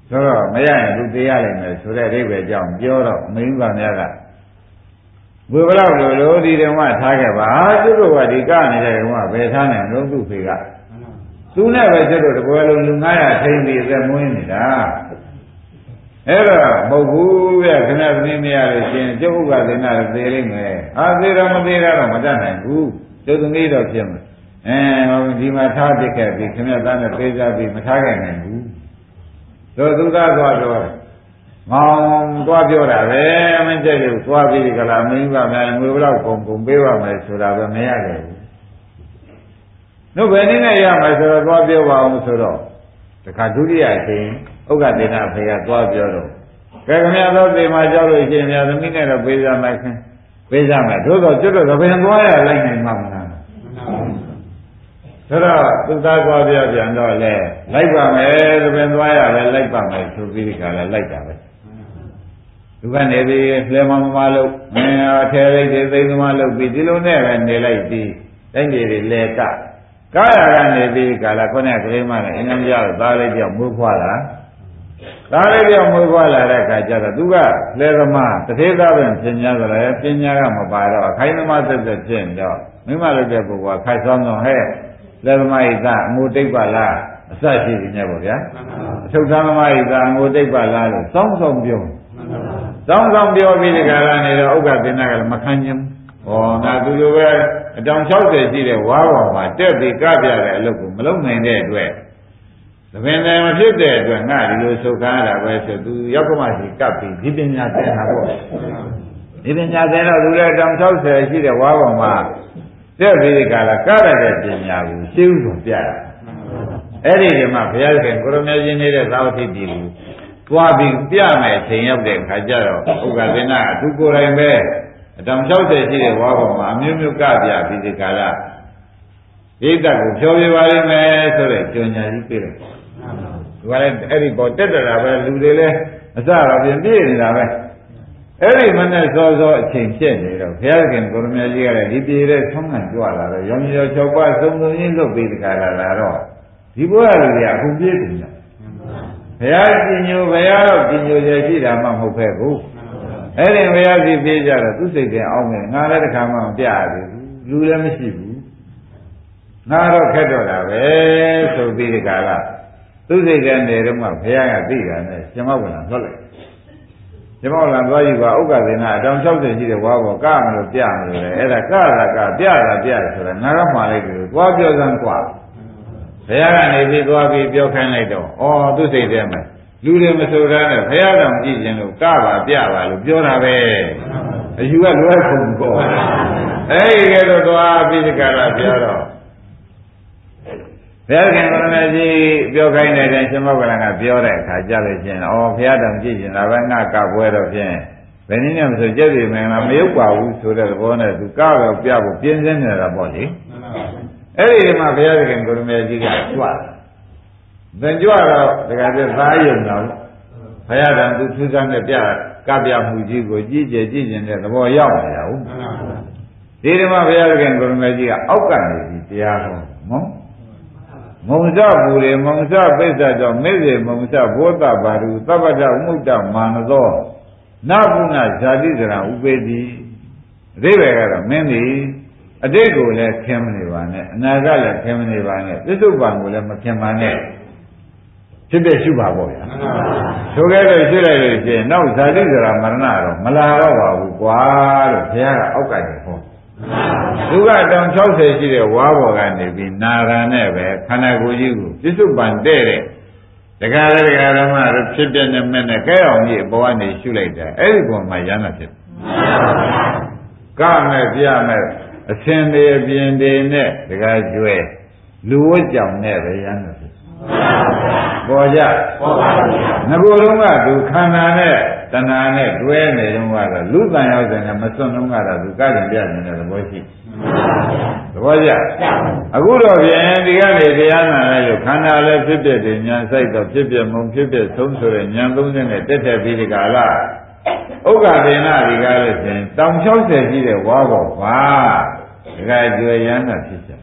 ဆိုတော့မရရင်သူတရားလိုက်မယ်ဆိုတဲ့အိဗယ်ကြောင့်ပြောတော့မိန်းကများက ဘုရားလိုလိုဒီဓမ္မထားခဲ့ပါသူတို့ကဒီကနေတဲ့ဓမ္မဘယ်ထားနိုင်လို့သူ့ဖေကသူနဲ့ပဲကျွတ်တို့တပွဲလုံးလူ900ထိန်းပြီးသက်မွေးနေတာအဲ့တော့မဟုတ်ဘူးဗျခဏသမီးမရလို့ရှင်ကျုပ်ဥက္ကသင်္နာသေလိမ့်မယ်အာသေတော့မသေးတော့မတတ်နိုင်ဘူးကျုပ်သမီးတော့ဖြစ်မယ်အဲဒီမှာထားပစ်ခဲ့ပြီခင်ဗျသားနဲ့ပေးစားပြီးမထားခဲ့နိုင်ဘူးတို့သူသားသွားတော့ မောင်သွားပြောတာပဲမင်းကြိုက်လို့သွားပြီးကြလားမင်းကများငွေဘလောက်ကုန်ကုန်ပေးပါမယ်ဆိုတာပဲမရခဲ့ဘူးတို့ဘယ်နည်းနဲ့ရမယ်ဆိုတော့သွားပြောပါအောင်ဆိုတော့တခါဒုတိယအချိန်ဥက္ကဒေနာဖေကသွားပြောတော့ကဲခင်ဗျားတို့ဒီမှာကြောက်လို့ရှင်များသမီးနဲ့တော့ပေးစားမယ်ခင်ပေးစားမယ်သို့တော့ကျွတ်တော့ဘယ်သွားရလိုက်နိုင်မှာမလားဆိုတော့သူသားသွားပြပြန်တော့လေလိုက်ပါမယ်သပင်သွားရလဲလိုက်ပါမယ်ဆိုပြီးဒီကလည်းလိုက်တာပဲ သူကနေပြီးလဲမမမလို့အင်းအထဲလိုက်တွေသိသမားလို့ပြီးဒီလိုနဲ့ပဲနေလိုက်ပြီးတိုင်းတွေလဲကကာရကနေပြီးကာလခုနကကလေးမလည်းအင်းကြီးရတော့သားလေးပြောင်းမွေးဖွားလာသားလေးပြောင်းမွေးဖွားလာတဲ့အခါကျတော့သူကလဲသမားတထေသားပင်ပညာဆိုလည်းပညာကမပါတော့အခိုင်သမားသက်သက်ဖြစ်တော့မိမလုပ်တဲ့ပုဂ္ဂိုလ်ကခိုက်ဆောင်တော့ဟဲ့လက်သမားဤသားအငိုတိတ်ပါလားအစရှိနေပေါ့ဗျာအထုတ်သမားဤသားအငိုတိတ်ပါလားလို့စောင်းဆောင်ပြော စောင်းဆောင်ပြောပြီးဒီကရနေတော့ဥက္ကသေနကလည်းမခံခြင်းဟောငါသူလိုပဲအတောင်60ရှိတဲ့ဝါးပေါ်မှာတက်ပြီးကပြတဲ့အလုပ်ကိုမလုပ်နိုင်တဲ့အတွက်သဘင်တယ်မဖြစ်တဲ့အတွက်ငါဒီလိုဆုတ်ကားတာပဲဆိုသူရောက်ကမှစီကပ်ပြီးဒီပညာသင်တာပေါ့ဒီပညာသင်တော့သူလည်းအတောင်60ရှိတဲ့ဝါးပေါ်မှာတဲ့ပြီးဒီကလာကရတဲ့ပညာကိုရှင်းဥစွာပြတာအဲ့ဒီဒီမှာဘုရားရှင်ကိုရမေရှင်နေတဲ့သာဝတိပြည်ကို သွားပြီးပြမယ်ချိန်ရောက်တဲ့ခါကျတော့ဥက္ကသေနအသူကိုယ်တိုင်ပဲအတောင်60ရှိတဲ့ဝါပေါ်မှာအမျိုးမျိုးကပြပြီးဒီကလာဣဒ္ဓကိုဖြောပြပါလိမ့်မယ်ဆိုတဲ့ကြွညာကြီးပြလိုက်သူကလည်းအဲ့ဒီပေါ်တက်တာပဲလူတွေလည်းအစတော့ပြင်ပြည့်နေတာပဲအဲ့ဒီမနဲ့စောစောအချိန်ဖြစ်နေတော့ဘုရားခင်ကိုရမကြီးကလည်းဒီပြေတဲ့ဆုံးခံကြွလာတော့ရောင်ရော၆ပါးသုံးသုံးရင်းလုပ်ပြီးတခါလာလာတော့ဒီဘုရားလူတွေကအခုပြေးတယ်ညာ ဘုရားပြညိုဘုရားတော့ပြညိုရရှိတာမှမဟုတ်ခဲ့ဘူးအဲ့ဒီဘုရားစီပေးကြတော့သူစိတ်ကအောင်တယ်ငါလည်းတစ်ခါမှမပြရဘူးလူလည်းမရှိဘူးငါတော့ခက်တော့တာပဲဆိုပြီးဒီကလာသူစိတ်ကနေတော့မှဘုရားကသိတာနဲ့ရှင်မောက်ကလာထွက်လိုက်ရှင်မောက်ကလာသွားယူပါဥက္ကသေနာအတောင်60ရှိတဲ့ဝါဘောကမလို့ပြမလို့လေအဲ့ဒါကတာကပြတာပြတယ်ဆိုတာငါကမှားလိုက်တယ်သွားပြောစမ်းကွာ ဘုရားကနေပြီးသွားပြီးပြောခိုင်းလိုက်တော့ဩသူစိတ်ထဲမှာလူတွေမဆိုတာနဲ့ဘုရားတော်ကြည့်ခြင်းလို့ကပါပြပါလို့ပြောတာပဲအယူကလွဲခုံပေါ့အဲ့ဒီကတော့သွားပြီးဒီကရာပြောတော့ဘုရားခင်ကရဏကြီးပြောခိုင်းတဲ့တိုင်းရှင်မောကလန်ကပြောတဲ့အခါကြလို့ချင်းဩဘုရားတော်ကြည့်ရင်ဒါပဲငါကပွဲတော့ဖြင့်ဘယ်နည်းနဲ့မဆိုကြက်ပြီမင်္ဂလာမရုပ်ပါဘူးဆိုတဲ့သဘောနဲ့သူကတော့ပြဖို့ပြင်းစင်းနေတာပေါ့လေ အဲ့ဒီမှာဘုရားခင်ကိုရမေကြီးကကြွလာသင်ကြွတော့တခါကျသားယုံတော့ဘုရားတော်သူထူးဆန်းတဲ့ပြကပြမှုကြီးကိုကြည့်ကြကြည့်ကျင်တဲ့သဘောရောက်နေရဘူးဒီဓမ္မဘုရားခင်ကိုရမေကြီးကအောက်ကနေပြီးတရားဟောနော်မုံစပူရေမုံစပိစ္ဆကြောင့်မေဇေမုံစဘောတပါရုသဗ္ဗတဥမှုတ္တမာနသောနဗုဏဇာတိစရံဥပေတိအသေးပဲကတော့မင်းဒီ အတိတ်ကိုလည်းခင်မနေပါနဲ့အနာဂတ်လည်းခင်မနေပါနဲ့ပြစ္ဆုတ်ပံကိုလည်းမခင်ပါနဲ့ဖြစ်တဲ့ရှုပါပေါ့ဗျာဆိုခဲ့လို့ရှိလိုက်လို့ရှိရင်နောက်ဇာတိစရာမရဏတော့မလာတော့ပါဘူးကွာလို့ဘုရားကအောက်ကကြဟောသူကတောင်60ရှိတဲ့ဝါဘော်ကနေပြီးနာရံနဲ့ပဲခန္ဓာကိုယ်ကြီးကိုပြစ္ဆုတ်ပံတဲ့တဲ့တခါလေတခါဓမ္မတို့ဖြစ်တဲ့နဲ့မဲ့နဲ့ကဲအောင်ကြီးအပေါ်ကနေရှုလိုက်တာအဲ့ဒီပုံမှာရဟနာဖြစ်ကမဲ့ပြမဲ့ အစင်တွေအပြင်တွေနဲ့တခါကျွဲလူဝတ်ကြောင်နဲ့ပဲရဟနာဖြစ်ပေါ်ကြပေါ်ပါဘူးငါကိုယ်လုံးကသူခန္ဓာနဲ့တဏှာနဲ့တွဲနေတော့ကတော့လူတန်ရောက်တဲ့မစွန့်လုံးကတော့သူကကြင်ပြနေတဲ့သဘောရှိသဘောကျအခုတော့ပြန်ဒီကနေတရားနာလိုက်လို့ခန္ဓာလည်းဖြစ်ဖြစ်တယ်ဉာဏ်ဆိုင်တော့ဖြစ်ဖြစ်မုံဖြစ်ဖြစ်သုံးဆိုတဲ့ဉာဏ်သုံးစင်းနဲ့တက်တက်ပြီးဒီကလာဥက္ကဒေနာဒီကားလို့ရှင်တောင်60ရှိတဲ့ဝါဘောပါ ဒီကကျွေရမ်းတာဖြစ်ချက်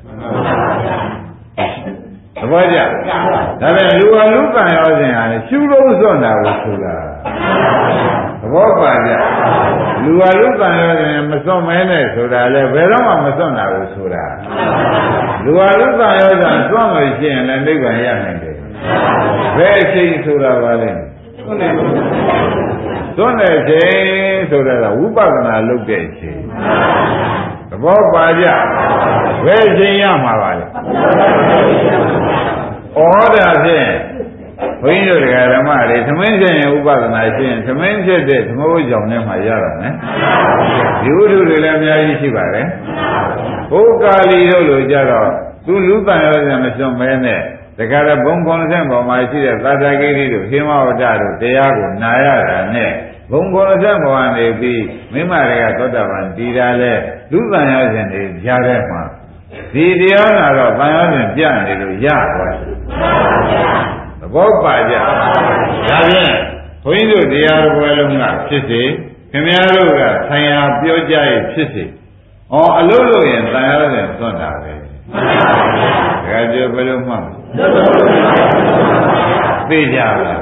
သဘောကျဒါပေမဲ့လူအလူကံရောစဉ်ဟာရှုလို့စွန့်တာကိုဆိုတာသဘောပါကြလူအလူကံရောစဉ်မစွန့်မဲနဲ့ဆိုတာလေဘယ်တော့မှမစွန့်တာကိုဆိုတာလူအလူကံရောစဉ်စွန့်လို့ရှိရင်လည်းနိဗ္ဗာန်ရနိုင်တယ်ဘယ်အချိန်ဆိုတာပါလဲစွန့်တဲ့အချိန်ဆိုတာကဝိပဿနာလုပ်တဲ့အချိန် သဘောပါကြဘယ်အချိန်ရမှာပါလဲဩဒါဖြင့်ဘုန်းကြီးတို့တရားဓမ္မတွေသမင်းဖြစ်ရင်ဥပဒနာရှိရင်သမင်းဖြစ်တဲ့သမုဒ္ကြောင့်နဲ့မှရတာနဲ့ဒီဝိဓုတွေလည်းအများကြီးရှိပါတယ်ဘုကာလီတို့လိုကြတော့သူလူတန်ရောစံမစွန့်မဲနဲ့တခါတော့ဘုံခွန်ဆင့်ပေါ်မှာရှိတဲ့သာသကိရိတို့ဟိမဝတ္တတို့တရားကိုနာရတာနဲ့ ဘုံခွန်ဆင့်ပေါ်ကနေပြီးမိမတွေကသောတာပန်တည်တာလဲလူတန်ရောစံတွေကြားထဲမှာဒီတရားနာတော့ဘာရောစဉ်ပြနေလို့ရသွားတယ်သဘောပါကြဒါဖြင့်ဘုန်းကြီးတို့တရားတော်ပွဲလုံးကဖြစ်စေခင်ဗျားတို့ကဆံရပြောကြရဖြစ်စေဩအလုံးလို့ရင်ဆံရတဲ့သွန်တာပဲဒါကြောဘယ်လိုမှ သိကြလား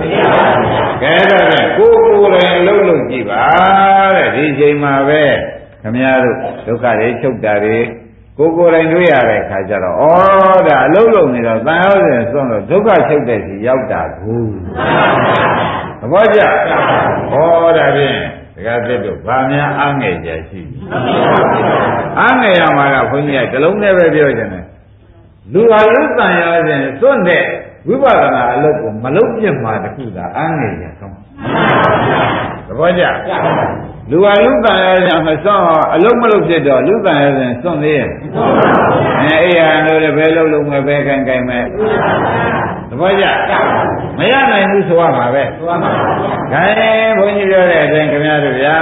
ကဲတော့ကိုကိုယ်လည်းအလုံးလို့ကြည့်ပါတဲ့ဒီချိန်မှာပဲခင်ဗျားတို့ဒုက္ခတွေချုပ်တာတွေကိုကိုယ်တိုင်တွေ့ရတဲ့ခါကျတော့ဩဒါအလုံးလုံးနေတော့တန်ရောစဉ်စွန့်လို့ဒုက္ခချုပ်တဲ့စီရောက်တာကိုသဘောကျဩဒါဖြင့်ဒကာသစ်တို့ဗာများအားငယ်ကြရှိအားငယ်ရမှာကခွန်ကြီးကတလုံးနဲ့ပဲပြောကြတယ်လူဟာလူတန်ရောစဉ်စွန့်တဲ့ ဝိပဿနာအလုပ်ကိုမလုပ်ပြမှာတခုသာအားငယ်ကြဆုံးသဘောကျလူဟာလူတန်ရရင်မစွန့်အလုံးမလုံးဖြစ်တော့လူတန်ရရင်စွန့်သေးရဲ့အဲအေးဟာလို့လည်းဘယ်လုံးလုံးမဲ့ဘယ်ခိုင်ခိုင်မဲ့သဘောကျမရနိုင်ဘူးဆိုရမှာပဲဆိုရမှာခိုင်းဘုန်းကြီးပြောတဲ့အတိုင်းခင်ဗျားတို့ဗျာ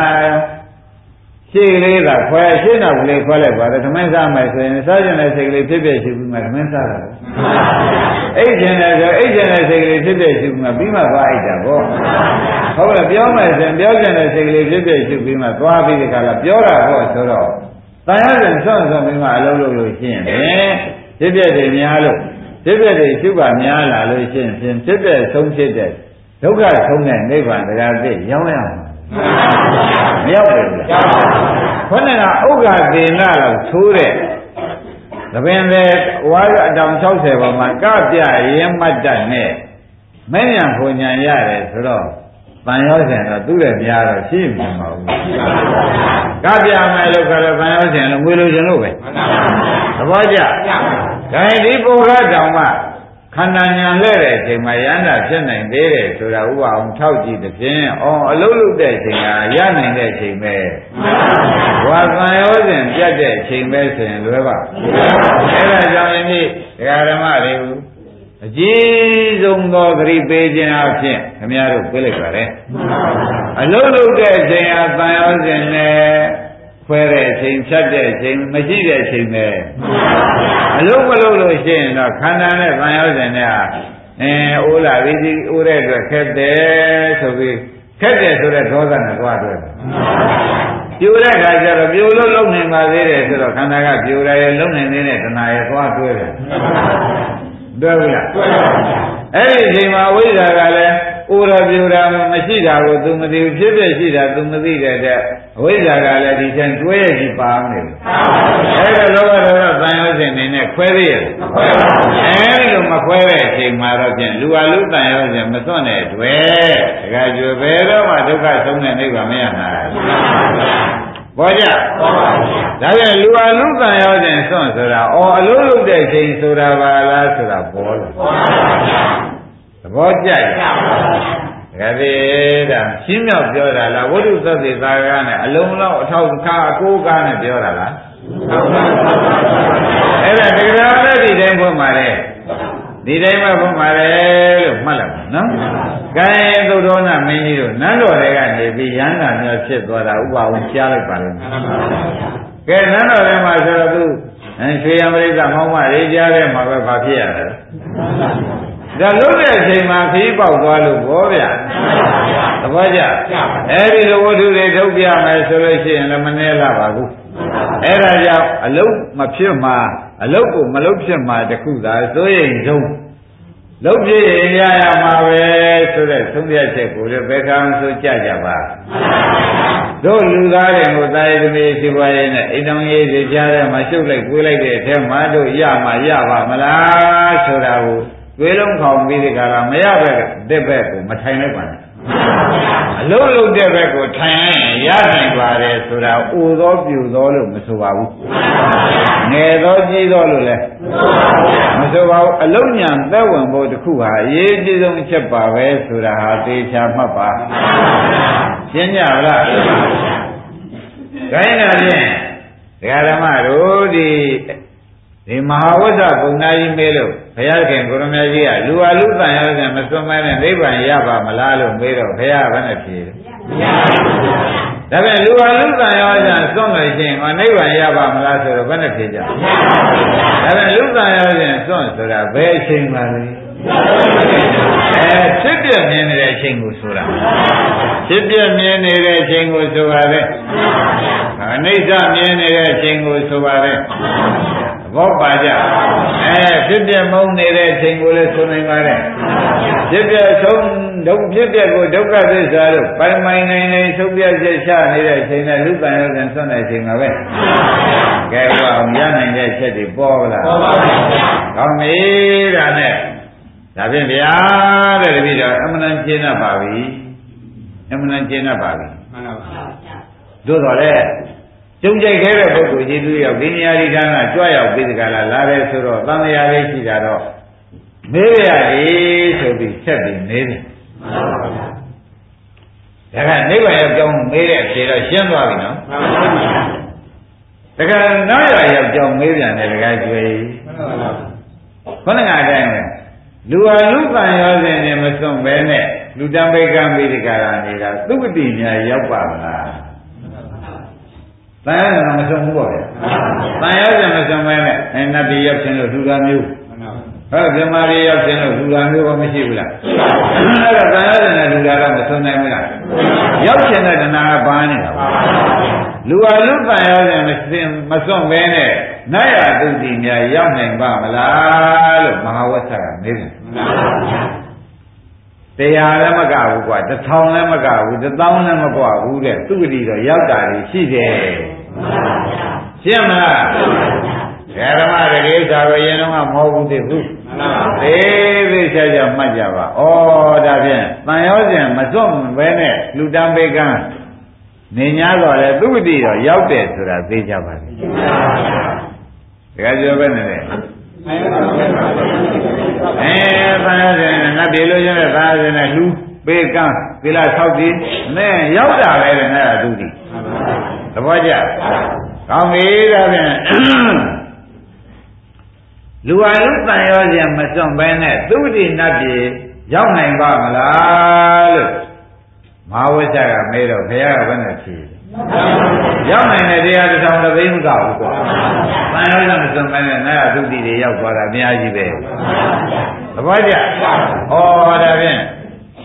ရှေ့ကလေးကခွဲရှေ့နောက်ကလေးခွဲလိုက်ပါတယ်သမင်းစားမယ်ဆိုရင်စားကျင်တဲ့စိတ်ကလေးဖြစ်ဖြစ်ရှိပြီးမှသမင်းစားတာအိတ်ကျင်တယ်ဆိုအိတ်ကျင်တဲ့စိတ်ကလေးဖြစ်ဖြစ်ရှိပြီးမှပြီးမှသွားအိတ်တာပေါ့ဟုတ်လားပြောမယ်ဆိုရင်ပြောကျင်တဲ့စိတ်ကလေးဖြစ်ဖြစ်ရှိပြီးမှသွားပြီးဒီကလာပြောတာပေါ့ဆိုတော့တန်ရရင်ဆွန့်ဆွန့်ပြီးမှအလုံးလုံးလို့ရှင်းတယ်ဖြစ်ဖြစ်တွေများလို့ဖြစ်ဖြစ်တွေရှုပါများလာလို့ရှင်းဖြင့်ဖြစ်တဲ့ဆုံးဖြစ်တဲ့ဒုက္ခဆုံးတဲ့နိဗ္ဗာန်တရားသိရောင်းရမှာ မရောက်ဘူးလားခொနဲ့ကဥက္ကသေနလောက်သိုးတဲ့သပင်လေဝါရအတောင်60ပေါ်မှာကပြရင်မတ်တတ်နဲ့မဲ့ညာဖွညာရတယ်ဆိုတော့တန်ရောစဉ်တော့သူ့ရဲ့များတော့ရှိမှာမဟုတ်ဘူးကပြမယ်လို့ခါတော့တန်ရောစဉ်လို့ငွေလိုချင်လို့ပဲသဘောကျဒါရင်ဒီပုဂ္ဂတောင်မှ ခန္ဓာညာလဲတဲ့အချိန်မှာရဟန္တာဖြစ်နိုင်သေးတယ်ဆိုတာဥပအောင်ထောက်ကြည့်တဲ့ဖြင့်အော်အလုံးလုံးတဲ့အချိန်ကရနိုင်တဲ့အချိန်ပဲဝါသံရောစဉ်ပြတ်တဲ့အချိန်ပဲဆိုရင်လွယ်ပါအဲဒါကြောင့်ယနေ့ဒကာဓမ္မတွေအကြီးဆုံးသောဂရိပေးခြင်းအဖြစ်ခင်ဗျားတို့ပြေးလိုက်ပါလေအလုံးလုံးတဲ့အချိန်ဟာသံရောစဉ်နဲ့ ခွဲတဲ့အချိန်ဖြတ်တဲ့အချိန်မရှိတဲ့အချိန်ပဲအလုံးမလုံးလို့ရှိရင်တော့ခန္ဓာနဲ့ဗံရောက်တဲ့နဲ့အဲအိုးလာပြီးဒီအိုးတဲ့အတွက်ခက်တယ်ဆိုပြီးခက်တယ်ဆိုတဲ့ဒေါသနဲ့သွားတွေ့တယ်ပြိုတဲ့ခါကျတော့ပြိုလို့လုံနေပါသေးတယ်ဆိုတော့ခန္ဓာကပြိုတယ်လုံနေနေတဲ့တဏှာရဲ့သွားတွေ့တယ်တွေ့ဘူးလားအဲ့ဒီအချိန်မှာဝိဇ္ဇာကလည်း ဥရပြူတာမရှိတာကို तू မသိဘူးဖြစ်ဖြစ်ရှိတာ तू မသိတဲ့တဲ့အဝိဇ္ဇာကလည်းဒီတိုင်းတွဲရစီပါနေတယ်အဲ့ဒါလောဘဒေါသတန်ရောစဉ်နေနဲ့ခွဲသေးရဲ့မခွဲပါဘူးအဲ့ဒီလိုမခွဲတဲ့အချိန်မှာတော့ဖြင့်လူဟာလူတန်ရောစဉ်မစွန့်တဲ့တွေ့တခါကျွဘယ်တော့မှဒုက္ခဆုံးတဲ့နိဗ္ဗာန်မရနိုင်ဘူးပေါ်ကြပေါ်ပါဘူးဒါပြန်လူဟာလူတန်ရောစဉ်စွန့်ဆိုတာအော်အလုံးလုံးတဲ့ချိန်ဆိုတာပါလားဆိုတာပေါ်လို့ပေါ်ပါဘူး သဘောကျကြပါဘူးဒါပေဒါရှင်းမြောက်ပြောတာလားဝိတုသတိသာကနဲ့အလုံးလောက်အထောက်ခါအကိုးကားနဲ့ပြောတာလားအဲ့ဒါတကယ်တော့လည်းဒီတိုင်းဖွင့်ပါလေဒီတိုင်းမှဖွင့်ပါလေလို့မှတ်လိုက်ပါနော်။ကဲသုဒ္ဓောနာမင်းကြီးတို့နန်းတော်တွေကနေပြီးရဟန္တာမျိုးဖြစ်သွားတာဥပအောင်ကြားလိုက်ပါလိမ့်မယ်။ကဲနန်းတော်ထဲမှာဆိုတော့သူရွှေရမရိကမောင်းမရေးကြားထဲမှာပဲဘာဖြစ်ရလဲ။ ဒါလုံးတဲ့အချိန်မှာခီးပေါက်သွားလို့ဘောဗျာသဘောကျအဲ့ဒီလိုဝတ္ထုတွေထုတ်ပြမယ်ဆိုလို့ရှိရင်လည်းမနှဲလာပါဘူးအဲ့ဒါကြောင့်အလုံးမဖြစ်မှာအလုံးကိုမလုံးဖြစ်မှာတခုသာစိုးရိမ်ဆုံးလုံးပြည့်ရင်ရရမှာပဲဆိုတဲ့သုံးပြချက်ကိုလည်းဘယ်ကံဆိုကြကြပါတို့လူသားတွေကိုတာယသမီးရှိပါရဲ့နဲ့အိမ်တော်ကြီးတွေကြားထဲမှာရှုပ်လိုက်ကိုယ်လိုက်တဲ့အထက်မှာတို့ရမှာရပါမလားဆိုတာကို သွေးလုံးခေါင်ပြီးဒီကလာမရပဲတဲ့ဘက်ကိုမထိုင်လိုက်ပါနဲ့အလုံးလုံးတဲ့ဘက်ကိုထိုင်ရင်ရနိုင်ပါတယ်ဆိုတာအိုသောပြူသောလို့မဆိုပါဘူးငယ်သောကြီးသောလို့လည်းမဆိုပါဘူးအလုံးညာသက်ဝင်ဖို့တခုဟာအရေးကြီးဆုံးအချက်ပါပဲဆိုတာဟာသေချာမှတ်ပါရှင်းကြလားခိုင်းတာဖြင့်ဒကာဓမ္မတို့ဒီ ဒီမဟာဝတ္တကုဏကြီးမေးလို့ဘုရားခင်ကိုရမကြီးကလူဟာလူတန်ရတဲ့မစွန့်မဲနဲ့နိဗ္ဗာန်ရပါမလားလို့မေးတော့ဘုရားကဘယ်နဲ့ဖြေလဲမရပါဘူးဒါပြန်လူဟာလူတန်ရောကြစွန့်လို့ရှိရင်ဟောနိဗ္ဗာန်ရပါမလားဆိုတော့ဘယ်နဲ့ဖြေကြဒါပြန်လူတန်ရောကြစွန့်ဆိုတာဘယ်အချိန်မှလဲအဲဖြစ်ပြမြင်နေတဲ့အချိန်ကိုဆိုတာဖြစ်ပြမြင်နေတဲ့အချိန်ကိုဆိုပါပဲအနိစ္စမြင်နေတဲ့အချိန်ကိုဆိုပါပဲ ဘောပါကြအဲဖြစ်ပြမုန်းနေတဲ့အချိန်ကိုလည်းဆိုနိုင်ပါတယ်ဖြစ်ပြဆုံးဒုက္ခဖြစ်ပြကိုဒုက္ခသစ္စာလို့ပိုင်ပိုင်နိုင်နိုင်ဆုံးပြချက်ချနေတဲ့အချိန်နဲ့လူပန်ရောကန်ဆွတ်တဲ့အချိန်မှာပဲကဲဟောအောင်ရနိုင်တဲ့ချက်တွေပေါ်လာပေါ်ပါဘူးကောင်းပြီဒါနဲ့ဒါဖြင့်ဗျာတဲ့တပည့်တော်အမှန်တန်ရှင်းတတ်ပါပြီအမှန်တန်ရှင်းတတ်ပါပြီမှန်ပါပါသို့တော်လည်း ကျုံကြိုက်ခဲ့တဲ့ပုဂ္ဂိုလ်ကြီးသူရောက်ဒီနေရာဒီဌာနကြွရောက်ပြီးဒီကလာလာတယ်ဆိုတော့တန်တရားလေးရှိတာတော့မေးရည်ဆိုပြီးဆက်ပြီးမေးတယ်မှန်ပါပါဒါကနိဗ္ဗာန်ရောက်ကြောင်းမေးတဲ့အဖြေတော့ရှင်းသွားပြီနော်မှန်ပါပါတကယ်နောက်ရရောက်ကြောင်းမေးပြန်တယ်တကယ်ကျွေးမှန်ပါပါခေါင်းကအတိုင်းပဲလူဟာလူကံရောစဉ်နဲ့မစွန့်ပဲနဲ့လူတံပိကံမိဒကာရနေတာသုက္ကတိများရောက်ပါမလား တန်ရမစွန့်ဘူးပေါ့ဗျာတန်ရစဉ်မစွန့်ပဲနဲ့အဲနတ်ပြည်ရောက်ခြင်းလို့လူသားမျိုးဟောပြမရီရောက်ခြင်းလို့လူသားမျိုးကမရှိဘူးလားအဲ့တော့တန်ရစဉ်နဲ့လူသားတော့မစွန့်နိုင်ဘူးလားရောက်ခြင်းတဲ့တဏှာကဘာနေတာလူဟာလူကံရောစဉ်မစင်မစွန့်ပဲနဲ့နတ်ရသုတိများရောက်နိုင်ပါမလားလို့မဟာဝဆကမေးတယ် တရားလည်းမကဘူးကွာတစ်ထောင်လည်းမကဘူးတစ်သောင်းလည်းမကွာဘူးတဲ့သူဂတိတော့ရောက်တာရှိတယ်ရှင်းမလားဓမ္မတကယ်သာပဲရင်တော့မဟုတ်ဘူးသိဘူးသေးသေးချာချာမှတ်ကြပါဩဒါဖြင့်တန်ရောစဉ်မစွန့်ပဲနဲ့လူတန်းပေကန်းနေ냐တော့လေသူဂတိတော့ရောက်တယ်ဆိုတာသိကြပါလိမ့်တကယ်ပြောပဲနဲ့လေ အဲဘာလဲနတ်ပြည်လို့ရတဲ့ဘာလဲနဲ့လူပေးကန်းသီလဆောက်တည်နဲ့ရောက်တာပဲတဲ့နဲ့သူဒီသဘောကျကောင်းပြီဒါဖြင့်လူဟာလူတန်ရောခြင်းမစွန့်ဘဲနဲ့သူတိနတ်ပြည်ရောက်နိုင်ပါမလားလို့မဟာဝိဇ္ဇကမေးတော့ဘုရားကဘယ်နဲ့ဖြေ ရောက်နိုင်တဲ့တရားတစ်ထောင်တစ်သိန်းမကဘူးကွာ။တန်ရောမစွန့်မဲနဲ့နာယသုတိတွေရောက်သွားတာအများကြီးပဲ။သဘောကျ။ဩဒါဖြင့်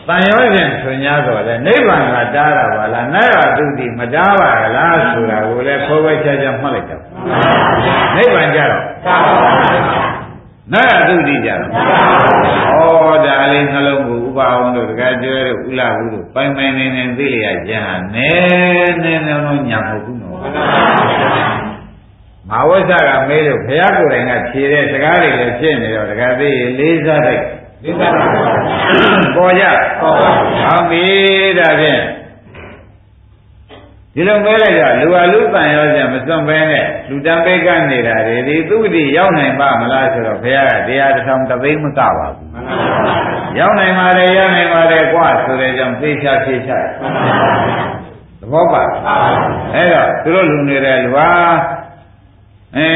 တန်ရောဖြင့်ဆွေညာတော့လေနိဗ္ဗာန်ကတားတာပါလားနာယသုတိမတားပါလားဆိုတာကိုလည်းဖော်ဝဲချာချာမှတ်လိုက်တော့။နိဗ္ဗာန်ကြတော့ နာယသုတိကြတော့ဩဒါလေးနှလုံးကိုဥပအောင်တို့တကယ်ကျွဲတို့ဥလာဘူးတို့ပိုင်ပိုင်နေနေသိလျက်ကြဟနဲနဲနဲလုံးညာမဟုတ်ဘူးနော်မဝိဇ္ဇကမေးလို့ဘုရားကိုယ်တိုင်ကဖြေတဲ့စကားတွေလည်းဖြစ်နေတော့တကယ်သိလေးစားတဲ့လေးစားပါပေါ်ကြပေါ်ပါဟောပြီဒါဖြင့် ဒီလိုမဲလိုက်ကြလူဟာလူတန်ရောကြမစွန့်ပဲနဲ့လူတံပိတ်ကနေတာတွေဒီသူတိရောက်နိုင်ပါမလားဆိုတော့ဘုရားကတရားတစ်ထောင်တစ်သိန်းမကပါဘူးမှန်ပါပါရောက်နိုင်ပါတယ်ရောက်နိုင်ပါတယ်ကွာဆိုတဲ့ကြောင့်သိချဖြေချသဘောပါအဲ့တော့သူတို့လူနေတဲ့လူဟာအဲ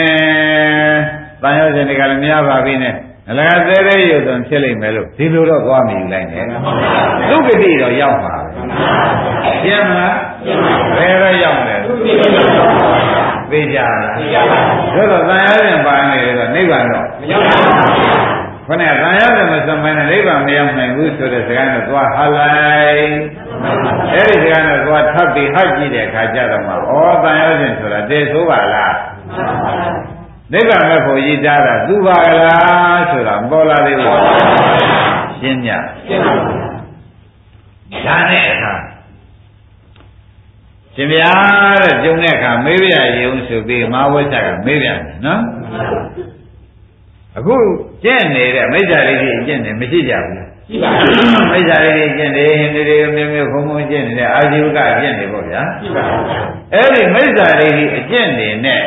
တန်ရောစင်တွေကလည်းများပါပြီနဲ့ အလကားသေးသေးရုပ်သွန်ဖြစ်လိမ့်မယ်လို့ဒီလိုတော့သွားမယူလိုက်နဲ့သုက္ကတိတော့ရောက်ပါပဲရှင်းမလားဘယ်တော့ရောက်လဲသိကြလားသိကြပါဘူးတို့တော့တန်ရောစင်ပါနေတယ်တော့နိဗ္ဗာန်တော့မရောက်ပါဘူးခொနဲ့တန်ရတယ်မစမိုင်းနဲ့နိဗ္ဗာန်မရောက်နိုင်ဘူးဆိုတဲ့စကားနဲ့သွားဟာလိုက်အဲ့ဒီစကားနဲ့သွားထပ်ပြီးဟတ်ကြည့်တဲ့အခါကျတော့မှဩတန်ရခြင်းဆိုတာတည်ဆိုးပါလား နိဗ္ဗာန်မဲ့ဖို့ရည်တားတာသူပါလားဆိုတာမပေါ်လာသေးဘူးရှင်းညရှင်းပါဘူးဒါနဲ့အခါရှင်ဗျာတဲ့ကျုံတဲ့အခါမေးပြရုံဆိုပြီးမဝိဇ္ဇကမေးပြန်တယ်နော်အခုကျင့်နေတဲ့မိစ္ဆာရိတိကျင့်နေမရှိကြဘူးလားရှိပါဘူးမိစ္ဆာရိတိကျင့်နေဟိန္ဒိတွေမျိုးမျိုးဘုံဘုံကျင့်နေတဲ့အာဇီဝကကျင့်နေပေါ့ဗျာရှိပါဘူးအဲ့ဒီမိစ္ဆာရိတိအကျင့်နေနဲ့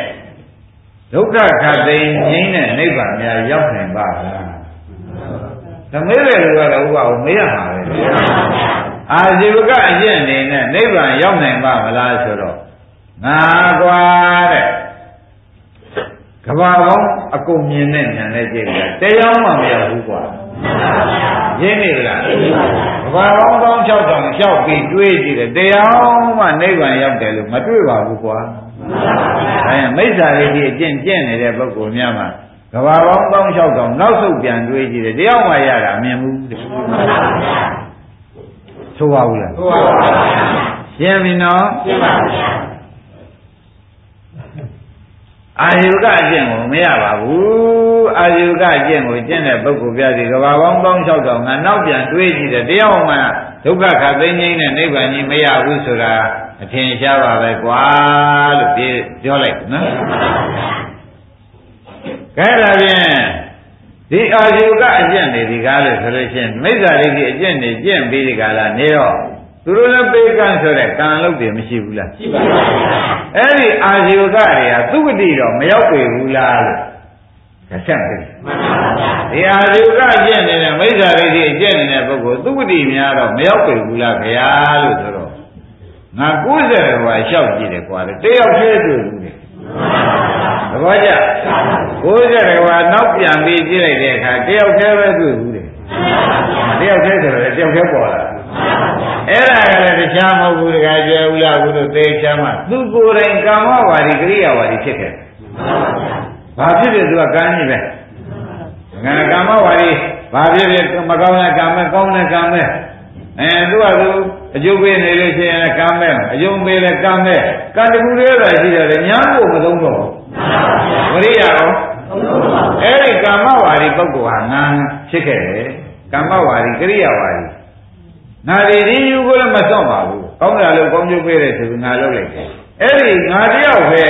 ဒုက္ခခတ်သိငြိမ်းတဲ့နိဗ္ဗာန်များရောက်နိုင်ပါလားဓမေးတဲ့လူကတော့ဥပအောင်မေးရမှာပဲအာဇီဝကအကျင့်နေနဲ့နိဗ္ဗာန်ရောက်နိုင်ပါမလားဆိုတော့ငါကွာတဲ့ကဘာပေါင်းအကုန်မြင်တဲ့ဉာဏ်နဲ့ကြည့်ကြတရားမှမရဘူးကွာရင်းနေလားဘဘာပေါင်းပေါင်း6တောင်လျှောက်ပြီးတွေးကြည့်တယ်တရားမှနိဗ္ဗာန်ရောက်တယ်လို့မတွေ့ပါဘူးကွာ အဲမိစ္ဆာလေးကြီးအကျင့်ကျင့်နေတဲ့ပုဂ္ဂိုလ်များမှာကဘာပေါင်းပေါင်း6တောင်နောက်ဆုတ်ပြန်တွေးကြည့်တယ်တရားမှရတာမြင်ဘူးတဲ့ဆိုပါဘူးလားဆိုပါပါရှင်းပြီနော်ရှင်းပါဗျာအာယုကအကျင့်ကိုမရပါဘူးအာယုကအကျင့်ကိုကျင့်တဲ့ပုဂ္ဂိုလ်ပြစီကဘာပေါင်းပေါင်း6000ငါနောက်ပြန်တွေးကြည့်တယ်တရားမှဒုက္ခခတ်သိမ်းခြင်းနဲ့နိဗ္ဗာန်ကြီးမရဘူးဆိုတာ အထင်ရှားပါပဲကွာလို့ပြောလိုက်နော်ကဲဒါဖြင့်ဒီအာယုကအကျင့်တွေဒီကားလို့ဆိုလို့ရှိရင်မိစ္ဆာဒိဋ္ဌိအကျင့်တွေကျင့်ပြီးဒီကားလားနေတော့သူတို့လည်းပေကံဆိုတဲ့ကံလုပ်တယ်မရှိဘူးလားရှိပါပါဘုရားအဲ့ဒီအာဇီဝကတွေကသူ့ဂတိတော့မရောက်ပေဘူးလားလို့ဆက်တယ်မှန်ပါဗျာဒီအာဇီဝကကျင့်နေတဲ့မိစ္ဆာဒိဋ္ဌိကျင့်နေတဲ့ပုဂ္ဂိုလ်သူ့ဂတိများတော့မရောက်ပေဘူးလားခင်ဗျာလို့ဆိုတော့ ငါ90ဘာလျှောက်ကြည့်တယ်ကွာတယောက်တည်းတွေ့ဘူးလေသဘောကျ90ဘာနောက်ပြန်ပြီးကြည့်လိုက်တဲ့အခါတယောက်တည်းပဲတွေ့ဘူးလေတယောက်တည်းဆိုတော့တယောက်တည်းပေါ်လာအဲ့ဒါကလည်းတရားမဟုတ်ဘူးတခါကျဥလာဘူးလို့သေချာမှသူကိုယ်တိုင်ကာမဝါဒီကရိယာဝါဒီဖြစ်ခဲ့ဘာဖြစ်ဖြစ်သူကကမ်းကြီးပဲငါကာမဝါဒီဘာဖြစ်ဖြစ်မကောင်းတဲ့ကာမကောင်းတဲ့ကာမအဲသူကသူ အကျိုးပေးနေလို့ရှိရင်ကာမဲအယုံပေးလဲကာမဲကံတကူလေးသာရှိတယ်ညာကိုမသုံးတော့ဝရိယရောအဲ့ဒီကာမဝါဒီပုဂ္ဂိုလ်ဟာငါဖြစ်ခဲ့တယ်ကာမဝါဒီကရိယာဝါဒီငါဒီဒီယူကိုလည်းမစွန့်ပါဘူးကောင်းတာလို့ကောင်းကျိုးပေးတယ်ဆိုပြီးငါလုပ်လိုက်တယ်အဲ့ဒီငါတယောက်ပဲ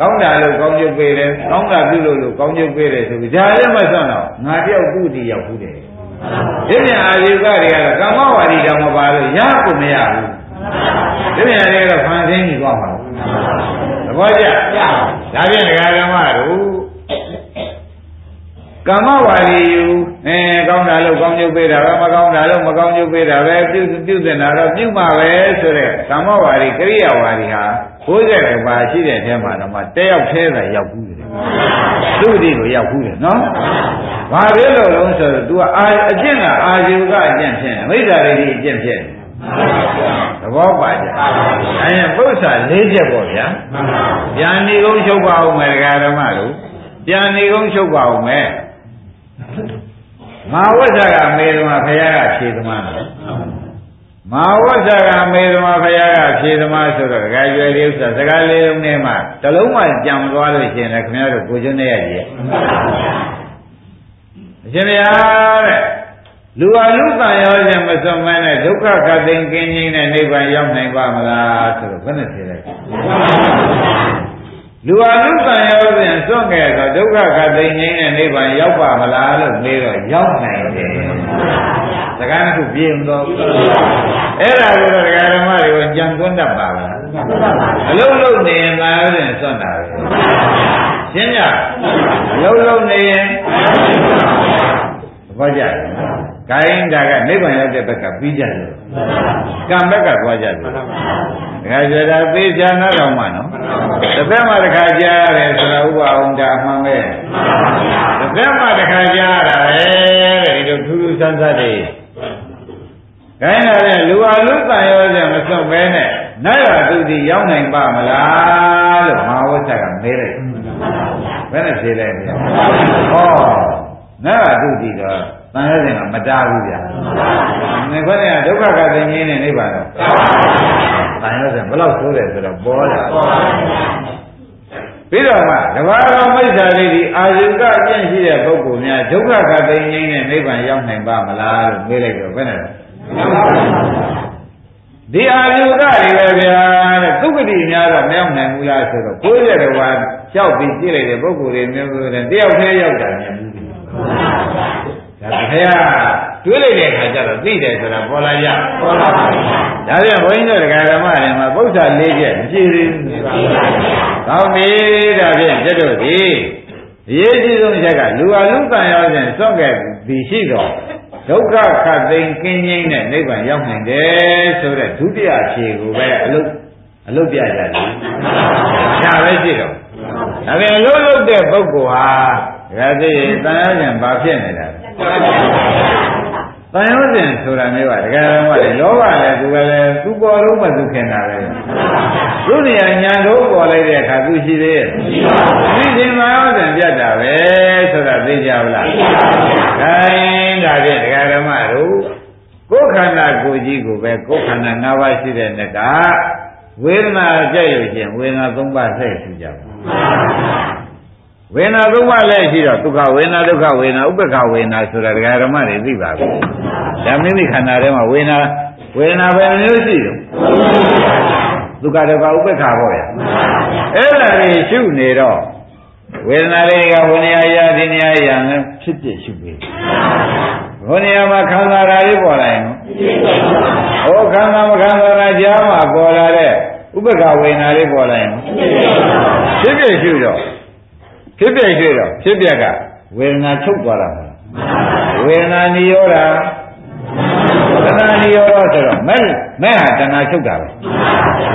ကောင်းတာလို့ကောင်းကျိုးပေးတယ်ကောင်းတာပြုလို့လို့ကောင်းကျိုးပေးတယ်ဆိုပြီးဒါလည်းမစွန့်တော့ငါတယောက်သူ့တည်ရောက်ဘူးတယ် ဒီပြန်အာယုကတွေကတော့ကာမဝါဒီတောင်မပါလို့ရကိုမရဘူးဒီပြန်တွေကတော့ဖန်ဆင်းပြီးသွားမှာသဘောကျဒါဖြင့်ဒကာဓမ္မတို့ကာမဝါဒီယူအဲကောင်းတာလို့ကောင်းကျုပ်ပေးတာပဲမကောင်းတာလို့မကောင်းကျုပ်ပေးတာပဲပြုပြုတင်တာတော့ပြုမှာပဲဆိုတဲ့ကာမဝါဒီကရိယာဝါဒီဟာ 90ပါရှိတဲ့အဲမှာတော့မှတယောက်သေးတာရောက်ဘူးတယ်သူ့ဒီကိုရောက်ဘူးတယ်နော်ဘာဖြစ်လို့လဲဆိုတော့ तू ကအာအကျင့်ကအာယုကအကျင့်ဖြစ်နေမိစ္ဆာဒိဋ္ဌိအကျင့်ဖြစ်နေသဘောပါကြ။အဲပု္ပ္ပာ၄ချက်ပေါ့ဗျာ။ပြန်နေကုန်ချုပ်ပါဦးမယ်ဒကာဓမ္မတို့။ပြန်နေကုန်ချုပ်ပါဦးမယ်။မဟာဝိဇ္ဇကမေသမာဘုရားကဖြေသမားတယ် မဟာဝိဇ္ဇကမေသမာဘုရားကဖြေသမားဆိုတော့ဒကာကျွယ်လေးဥစ္စာစကားလေးလုံးနဲ့မှတလုံးမှကြံသွားလို့ရှိရင်လည်းခင်ဗျားတို့ကိုကျွန်းနေရကြီးအရှင်ဘုရားတဲ့လူဟာလူတန်ရောခြင်းမစွန့်မဲနဲ့ဒုက္ခခတ်သိမ်းကင်းခြင်းနဲ့နိဗ္ဗာန်ရောက်နိုင်ပါမလားဆိုတော့ဘယ်နဲ့ဖြေလိုက် လူဟာလူတန်ရောခြင်းစွန့်ခဲ့တော့ဒုက္ခခတ်သိမ်းခြင်းနဲ့နိဗ္ဗာန်ရောက်ပါမလားလို့မေးတော့ရောက်နိုင်တယ်စကားတစ်ခုပြေမတော့အဲ့ဒါကိုတော့ဒကာဓမ္မတွေကိုကြံသွန်းတတ်ပါလားအလုံးလုံးနေရင်သာရောခြင်းစွန့်တာပဲရှင်းကြအလုံးလုံးနေရင်ဘောကြတ ယ်။ခိုင်းတာကနိဗ္ဗာန်ရောက်တဲ့ဘက်ကပြီးကြတယ်။ကံဘက်ကသွားကြတယ်။ဒါကြတာသိချာနာတော်မှနော်။တစ်ဖက်မှာတစ်ခါကြားရတယ်ဆိုတာဥပအောင်တာအမှန်ပဲ။တစ်ဖက်မှာတစ်ခါကြားရတာပဲတဲ့ဒီလိုထူးထူးဆန်းဆန်းတွေ။ခိုင်းတာလေလူဟာလူတန်ရောစမစွန့်ပဲနဲ့နတ်ရသူစီရောက်နိုင်ပါမလားလို့မဟာဝိဇ္ဇကမေးလိုက်။ဘယ်နဲ့ဖြေလိုက်လဲ။ဟောနတ်ရသူစီတော့ တန်ရတဲ့ကမတားဘူးဗျာ။နေခွနဲ့ဒုက္ခကသိငင်းနဲ့နိဗ္ဗာန်တော့တန်ရတဲ့ဘယ်လောက်ဆိုးတယ်ဆိုတော့ပေါ်လာပြီးတော့မှတဘာတော်မိစ္ဆာလေးဒီအာယုကအပြည့်ရှိတဲ့ပုဂ္ဂိုလ်များဒုက္ခကသိငင်းနဲ့နိဗ္ဗာန်ရောက်နိုင်ပါမလားလို့မေးလိုက်တော့ဘယ်နဲ့လဲဒီအာယုကတွေပဲဗျာတဲ့သုခတိများတော့မရောက်နိုင်ဘူးလားဆိုတော့90တော်ကကြောက်ပြီးကြည့်လိုက်တဲ့ပုဂ္ဂိုလ်တွေမျိုးမျိုးနဲ့တယောက်တည်းရောက်တာမြင်ဘူး ဒါဘုရားတွေးလိုက်တဲ့အခါကျတော့သိတယ်ဆိုတာပေါ်လာရပေါ်လာပါဘူးဒါပြန်ဘုန်းကြီးတို့တရားဓမ္မတွေမှာပု္ပ္ပာ၄ချက်မရှိသေးဘူးကောင်းပြီဒါဖြင့်ကျတို့ဒီအရေးကြီးဆုံးချက်ကလူအလူကံရောက်ခြင်းစွန့်ခဲ့ပြီးရှိတော့ဒုက္ခခတ်သိမ်းကင်းငြိမ်းတဲ့နိဗ္ဗာန်ရောက်နိုင်တယ်ဆိုတဲ့ဒုတိယဖြေကိုပဲအလုအလုပြကြတယ်ဒါပဲရှိတော့ဒါပြန်အလုလုတဲ့ပုဂ္ဂိုလ်ဟာဒါသိရင်တန်ရခြင်းဘာဖြစ်နေတာလဲ တန်ရောစဉ်ဆိုတာမျိုးကတကယ်တော့လေလောဘလည်းသူကလည်းသူပေါ်လို့မသူခင်တာပဲသူနေရာညာတော့ပေါ်လိုက်တဲ့အခါသူရှိသေးရဲ့ဒီချိန်မှာရောစဉ်ပြတ်တာပဲဆိုတာသိကြပါလားသိပါပါဘူးဒါဖြင့်ဒကာဓမ္မတို့ကိုယ်ခန္ဓာကိုယ်ကြီးကိုပဲကိုယ်ခန္ဓာ၅ပါးရှိတဲ့နေ့ကဝေဒနာကြိုက်လို့ရှင်ဝေဒနာ၃ပါးဆက်ရှိကြပါ ဝေဒနာသုံးပါးလည်းရှိတော့ဒုက္ခဝေဒနာဒုက္ခဝေဒနာဥပ္ပခဝေဒနာဆိုတာဒကာဓမ္မတွေသိပါပြီ။ဒါမိမိခန္ဓာထဲမှာဝေဒနာဝေဒနာပဲမျိုးရှိတယ်။ဒုက္ခဒုက္ခဥပ္ပခပေါ့ဗျာ။အဲ့ဒါတွေရှုနေတော့ဝေဒနာလေးကဝိနည်းရာဒီနေရာရာနဲ့ဖြစ်ဖြစ်ရှုပေး။ဘုနေရာမှာခံစားတာလေးပေါ်လာရင်ဟောခံစားမခံစားတာကြားမှာပေါ်လာတဲ့ဥပ္ပခဝေဒနာလေးပေါ်လာရင်ဖြစ်ဖြစ်ရှုတော့ ဖြစ်ပြရွှေ့တော့ဖြစ်ပြကဝေဒနာချုပ်သွားတာဝေဒနာနိရောဓတဏှာနိရောဓဆိုတော့မဲ့မဲ့ဟာတဏှာချုပ်တာပဲ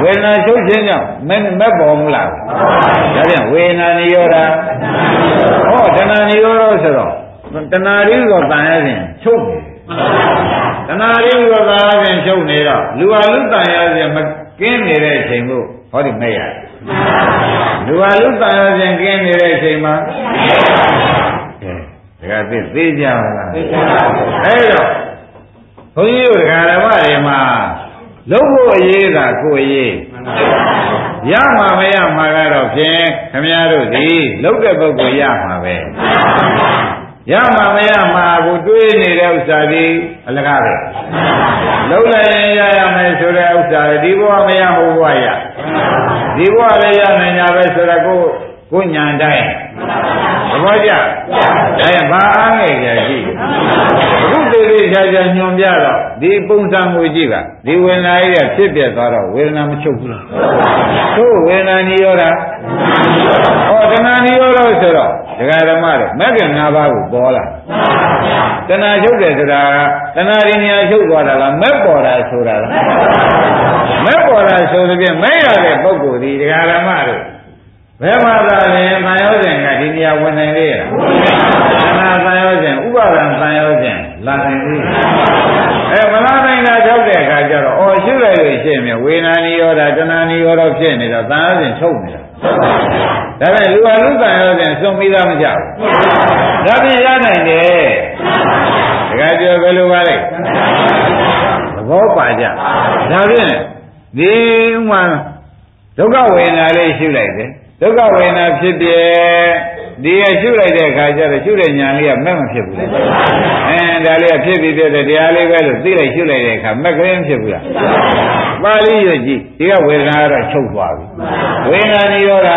ဝေဒနာချုပ်ခြင်းကြောင့်မဲ့မဲ့ပေါ်မလားဒါပြန်ဝေဒနာနိရောဓဟောတဏှာနိရောဓဆိုတော့တဏှာရင်းဆိုတန်ရခြင်းချုပ်နေတဏှာရင်းဆိုတန်ရခြင်းချုပ်နေတော့လူဟာလူတန်ရခြင်းမ ကင်းနေတဲ့အချိန်ကိုဟောဒီမဲ့ရတယ်လူဟာလူတန်ရခြင်းကင်းနေတဲ့အချိန်မှာအဲဒါကသိသေးကြပါလားသိကြပါဘူးအဲတော့ဘုန်းကြီးတို့ဓမ္မတွေမှာလုံးဖို့အရေးကကိုယ်ရေးရမှာမရမှာကတော့ဖြင့်ခမည်းတော်ဒီလုံးတဲ့ပုဂ္ဂိုလ်ရမှာပဲ ရမှာမရမှာကိုတွေးနေတဲ့ဥစ္စာဒီအလကားပဲလုံးလိုက်ရင်ရရမယ်ဆိုတဲ့ဥစ္စာဒီဘဝမရဘူးဘဝရဒီဘဝလည်းရနိုင်ကြပဲဆိုတော့ကို ကိုညာတိုင်းသဘောကျဒါရင်ဘာအားငယ်ကြရှိအခုသေးသေးချာချာညွန်ပြတော့ဒီပုံစံကိုကြည့်ကဒီဝေဒနာကြီးကဖြစ်ပြသွားတော့ဝေဒနာမချုပ်ဘူးလားသို့ဝေဒနာနိရောဓဟောတဏှာနိရောဓဆိုတော့ဒကာဓမ္မတို့မဂ္ဂင်၅ပါးကိုပေါ်လာတဏှာချုပ်တယ်ဆိုတာကတဏှာရင်းညာချုပ်သွားတာလားမက်ပေါ်တာဆိုတာလားမက်ပေါ်တာဆိုတဲ့ပြင်မဲ့ရတဲ့ပုဂ္ဂိုလ်ဒီဒကာဓမ္မတို့ ဘယ်မှာသာလဲတန်ရောစဉ်ကဒီနေရာဝင်နိုင်လေရလားတဏှာတန်ရောစဉ်ဥပါဒံတန်ရောစဉ်လာနိုင်လေအဲမလာနိုင်တာကြောက်တဲ့အခါကျတော့အော်ရှုလိုက်လို့ရှိရင်ဝေဒနာနိရောဓတဏှာနိရောဓဖြစ်နေတော့တန်ရောစဉ်ချုပ်နေတာဒါပေမဲ့လူဟာလူတန်ရောစဉ်စွန့်ပြီးသားမကြဘူးဒါပြင်ရနိုင်တယ်တခါပြောဘယ်လိုပါလဲသဘောပါကြဒါဖြင့်ဒီဥမာဒုက္ခဝေဒနာလေးရှုလိုက်တယ် ဒုက္ခဝေဒနာဖြစ်ပြဒီရရှုလိုက်တဲ့အခါကျတော့ရှုတဲ့ညာလေးကမဲ့မဖြစ်ဘူးလေအဲဒါလေးကဖြစ်ပြီးပြတဲ့တရားလေးပဲလို့သိလိုက်ရှုလိုက်တဲ့အခါမက်ကလေးမဖြစ်ဘူးလားပါဠိရကြည့်ဒီကဝေဒနာကတော့ချုပ်သွားပြီဝေဒနာနိရောဓ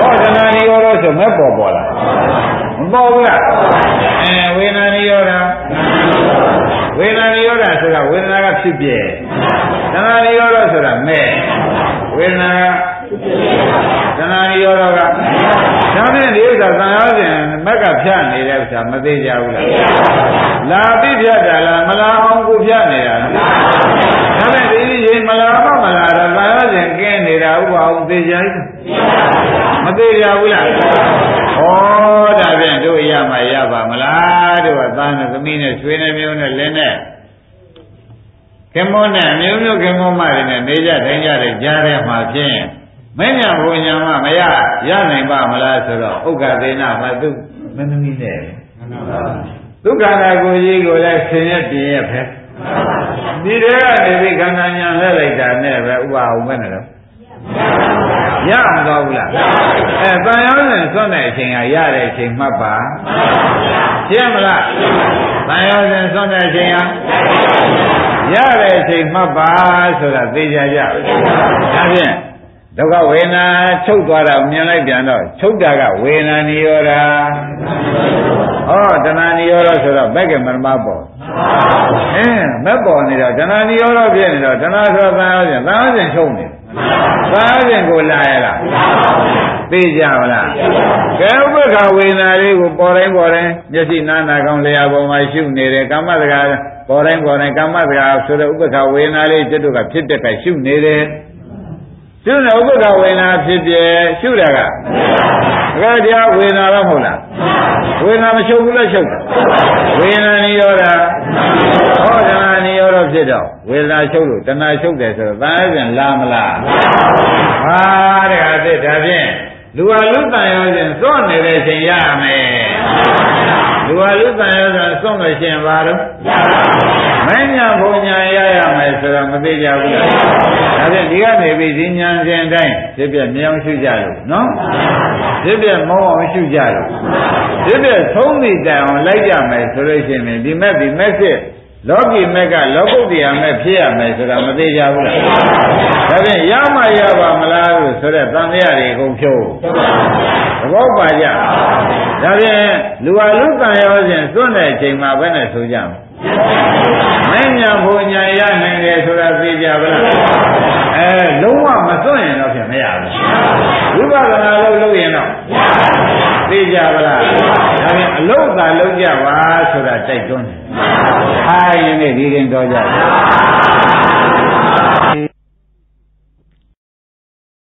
ဟောဒနာနိရောဓဆိုမဲ့ပေါ်ပေါ်လာမပေါ်ဘူးလားအဲဝေဒနာနိရောဓဝေဒနာနိရောဓဆိုတာဝေဒနာကဖြစ်ပြဒနာနိရောဓဆိုတာမဲ့ဝေဒနာ သဏ္ဍာန်ရောတော့ကဒါဖြင့်ဒီဥစ္စာသံယောဇဉ်မက်ကဖြတ်နေတဲ့ဥစ္စာမသေးကြဘူးလားလာပိဖြတ်တာလားမလာအောင်ကိုဖြတ်နေတာလားဒါဖြင့်ဒီရေမလာမမလာတော့သံယောဇဉ်ကင်းနေတာဥပအောင်သေးကြဘူးမသေးကြဘူးလားဩဒါဖြင့်တို့ရမှာရပါမလားတို့ကသားနဲ့သမီးနဲ့ဆွေနဲ့မျိုးနဲ့လင်းနဲ့ခင်မောနဲ့အမျိုးမျိုးခင်မောမတွေနဲ့နေကြထိုင်ကြတဲ့ကြားထဲမှာဖြင့် မင်းညာဘုံညာမမရရနိုင်ပါမလားဆိုတော့ဥက္ကသေနမသူမင်းသမီးနဲ့ဒုက္ခနာကိုကြီးကိုလည်းဆင်းရဲပြင်းရဖက်ဒီတွေကနေပြီးခန္ဓာညာလဲလိုက်တာနဲ့ပဲဥပအောင်မဲ့နေတော့ရမတော့ဘူးလားအဲတန်ရောင်းနဲ့ဆွတ်တဲ့အချိန်ကရတဲ့အချိန်မှတ်ပါရှင်းမလားတန်ရောင်းနဲ့ဆွတ်တဲ့အချိန်ကရတဲ့အချိန်မှတ်ပါဆိုတာသိကြကြဒါဖြင့် ဒုက္ခဝေဒနာချုပ်သွားတာမြင်လိုက်ပြန်တော့ချုပ်တာကဝေဒနာနိရောဓဟောတဏှာနိရောဓဆိုတော့ဘက်ကမရမပေါ်အင်းမက်ပေါ်နေတော့တဏှာနိရောဓဖြစ်နေတော့တဏှာဆိုသံယောဇဉ်သံယောဇဉ်ချုပ်နေသံယောဇဉ်ကိုလာရလားသိကြပါလားကဲဥပ္ပခဝေဒနာလေးကိုပေါ်တိုင်းပေါ်တိုင်းမျက်စိနားနာကောင်းလျာပေါ်မှာရှုနေတယ်ကာမတကာပေါ်တိုင်းပေါ်တိုင်းကာမတကာဆိုတဲ့ဥပ္ပခဝေဒနာလေးကျွတ်တို့ကဖြစ်တဲ့ကရှုနေတယ် ရှုတဲ့ဥပ္ပခဝေဒနာဖြစ်ပြရှုတာကကဲတရားဝေဒနာတော့မဟုတ်လားဝေဒနာမချုပ်ဘူးလားချုပ်တယ်ဝေဒနာနိရောဓဟောတဏှာနိရောဓဖြစ်တော့ဝေဒနာချုပ်လို့တဏှာချုပ်တယ်ဆိုတော့တန်ပြန်လာမလားဟာတဲ့ဟာဖြစ်ဒါဖြင့်လူဟာလူတန်ရောခြင်းစွန့်နေတဲ့အချိန်ရမယ် လူဟာလူတန်ရောခြင်းစွန့်လို့ရှိရင်ဘာလို့မဉ္ဇဏ်ဘုံညာရရမယ်ဆိုတော့မသိကြဘူးလားဒါဖြင့်ဒီကနေပြီးဒီညာစဉ်တိုင်းဖြစ်ပြမြောင်ရှုကြလို့နော်ဖြစ်ပြမောအောင်ရှုကြလို့ဖြစ်ပြသုံးမိတိုင်အောင်လိုက်ကြမယ်ဆိုလို့ရှိရင်ဒီမဲ့ဒီမဲ့စစ် လောကီမက်ကလောကုတ္တရာမဲ့ဖြစ်ရမယ်ဆိုတာမသေးကြဘူးလားဒါဖြင့်ရမရပါမလားလို့ဆိုတဲ့တန်တရားတွေအကုန်ဖြုတ်သဘောပါကြဒါဖြင့်လူဟာလူကံရောစဉ်စွန့်တဲ့အချိန်မှာဘယ်နဲ့ဆိုကြမလဲမညာဘုံညာရနိုင်တယ်ဆိုတာသိကြပါလားအဲလုံးဝမစွန့်ရင်တော့ဖြစ်မရဘူးဝိပဿနာလို့လုပ်ရင်တော့ သိကြပါလားဒါဖြင့်အလုတ်သာလုပ်ကြပါဆိုတာတိုက်တွန်းတယ်အားရင်နဲ့ဒီရင်တော်ကြတယ်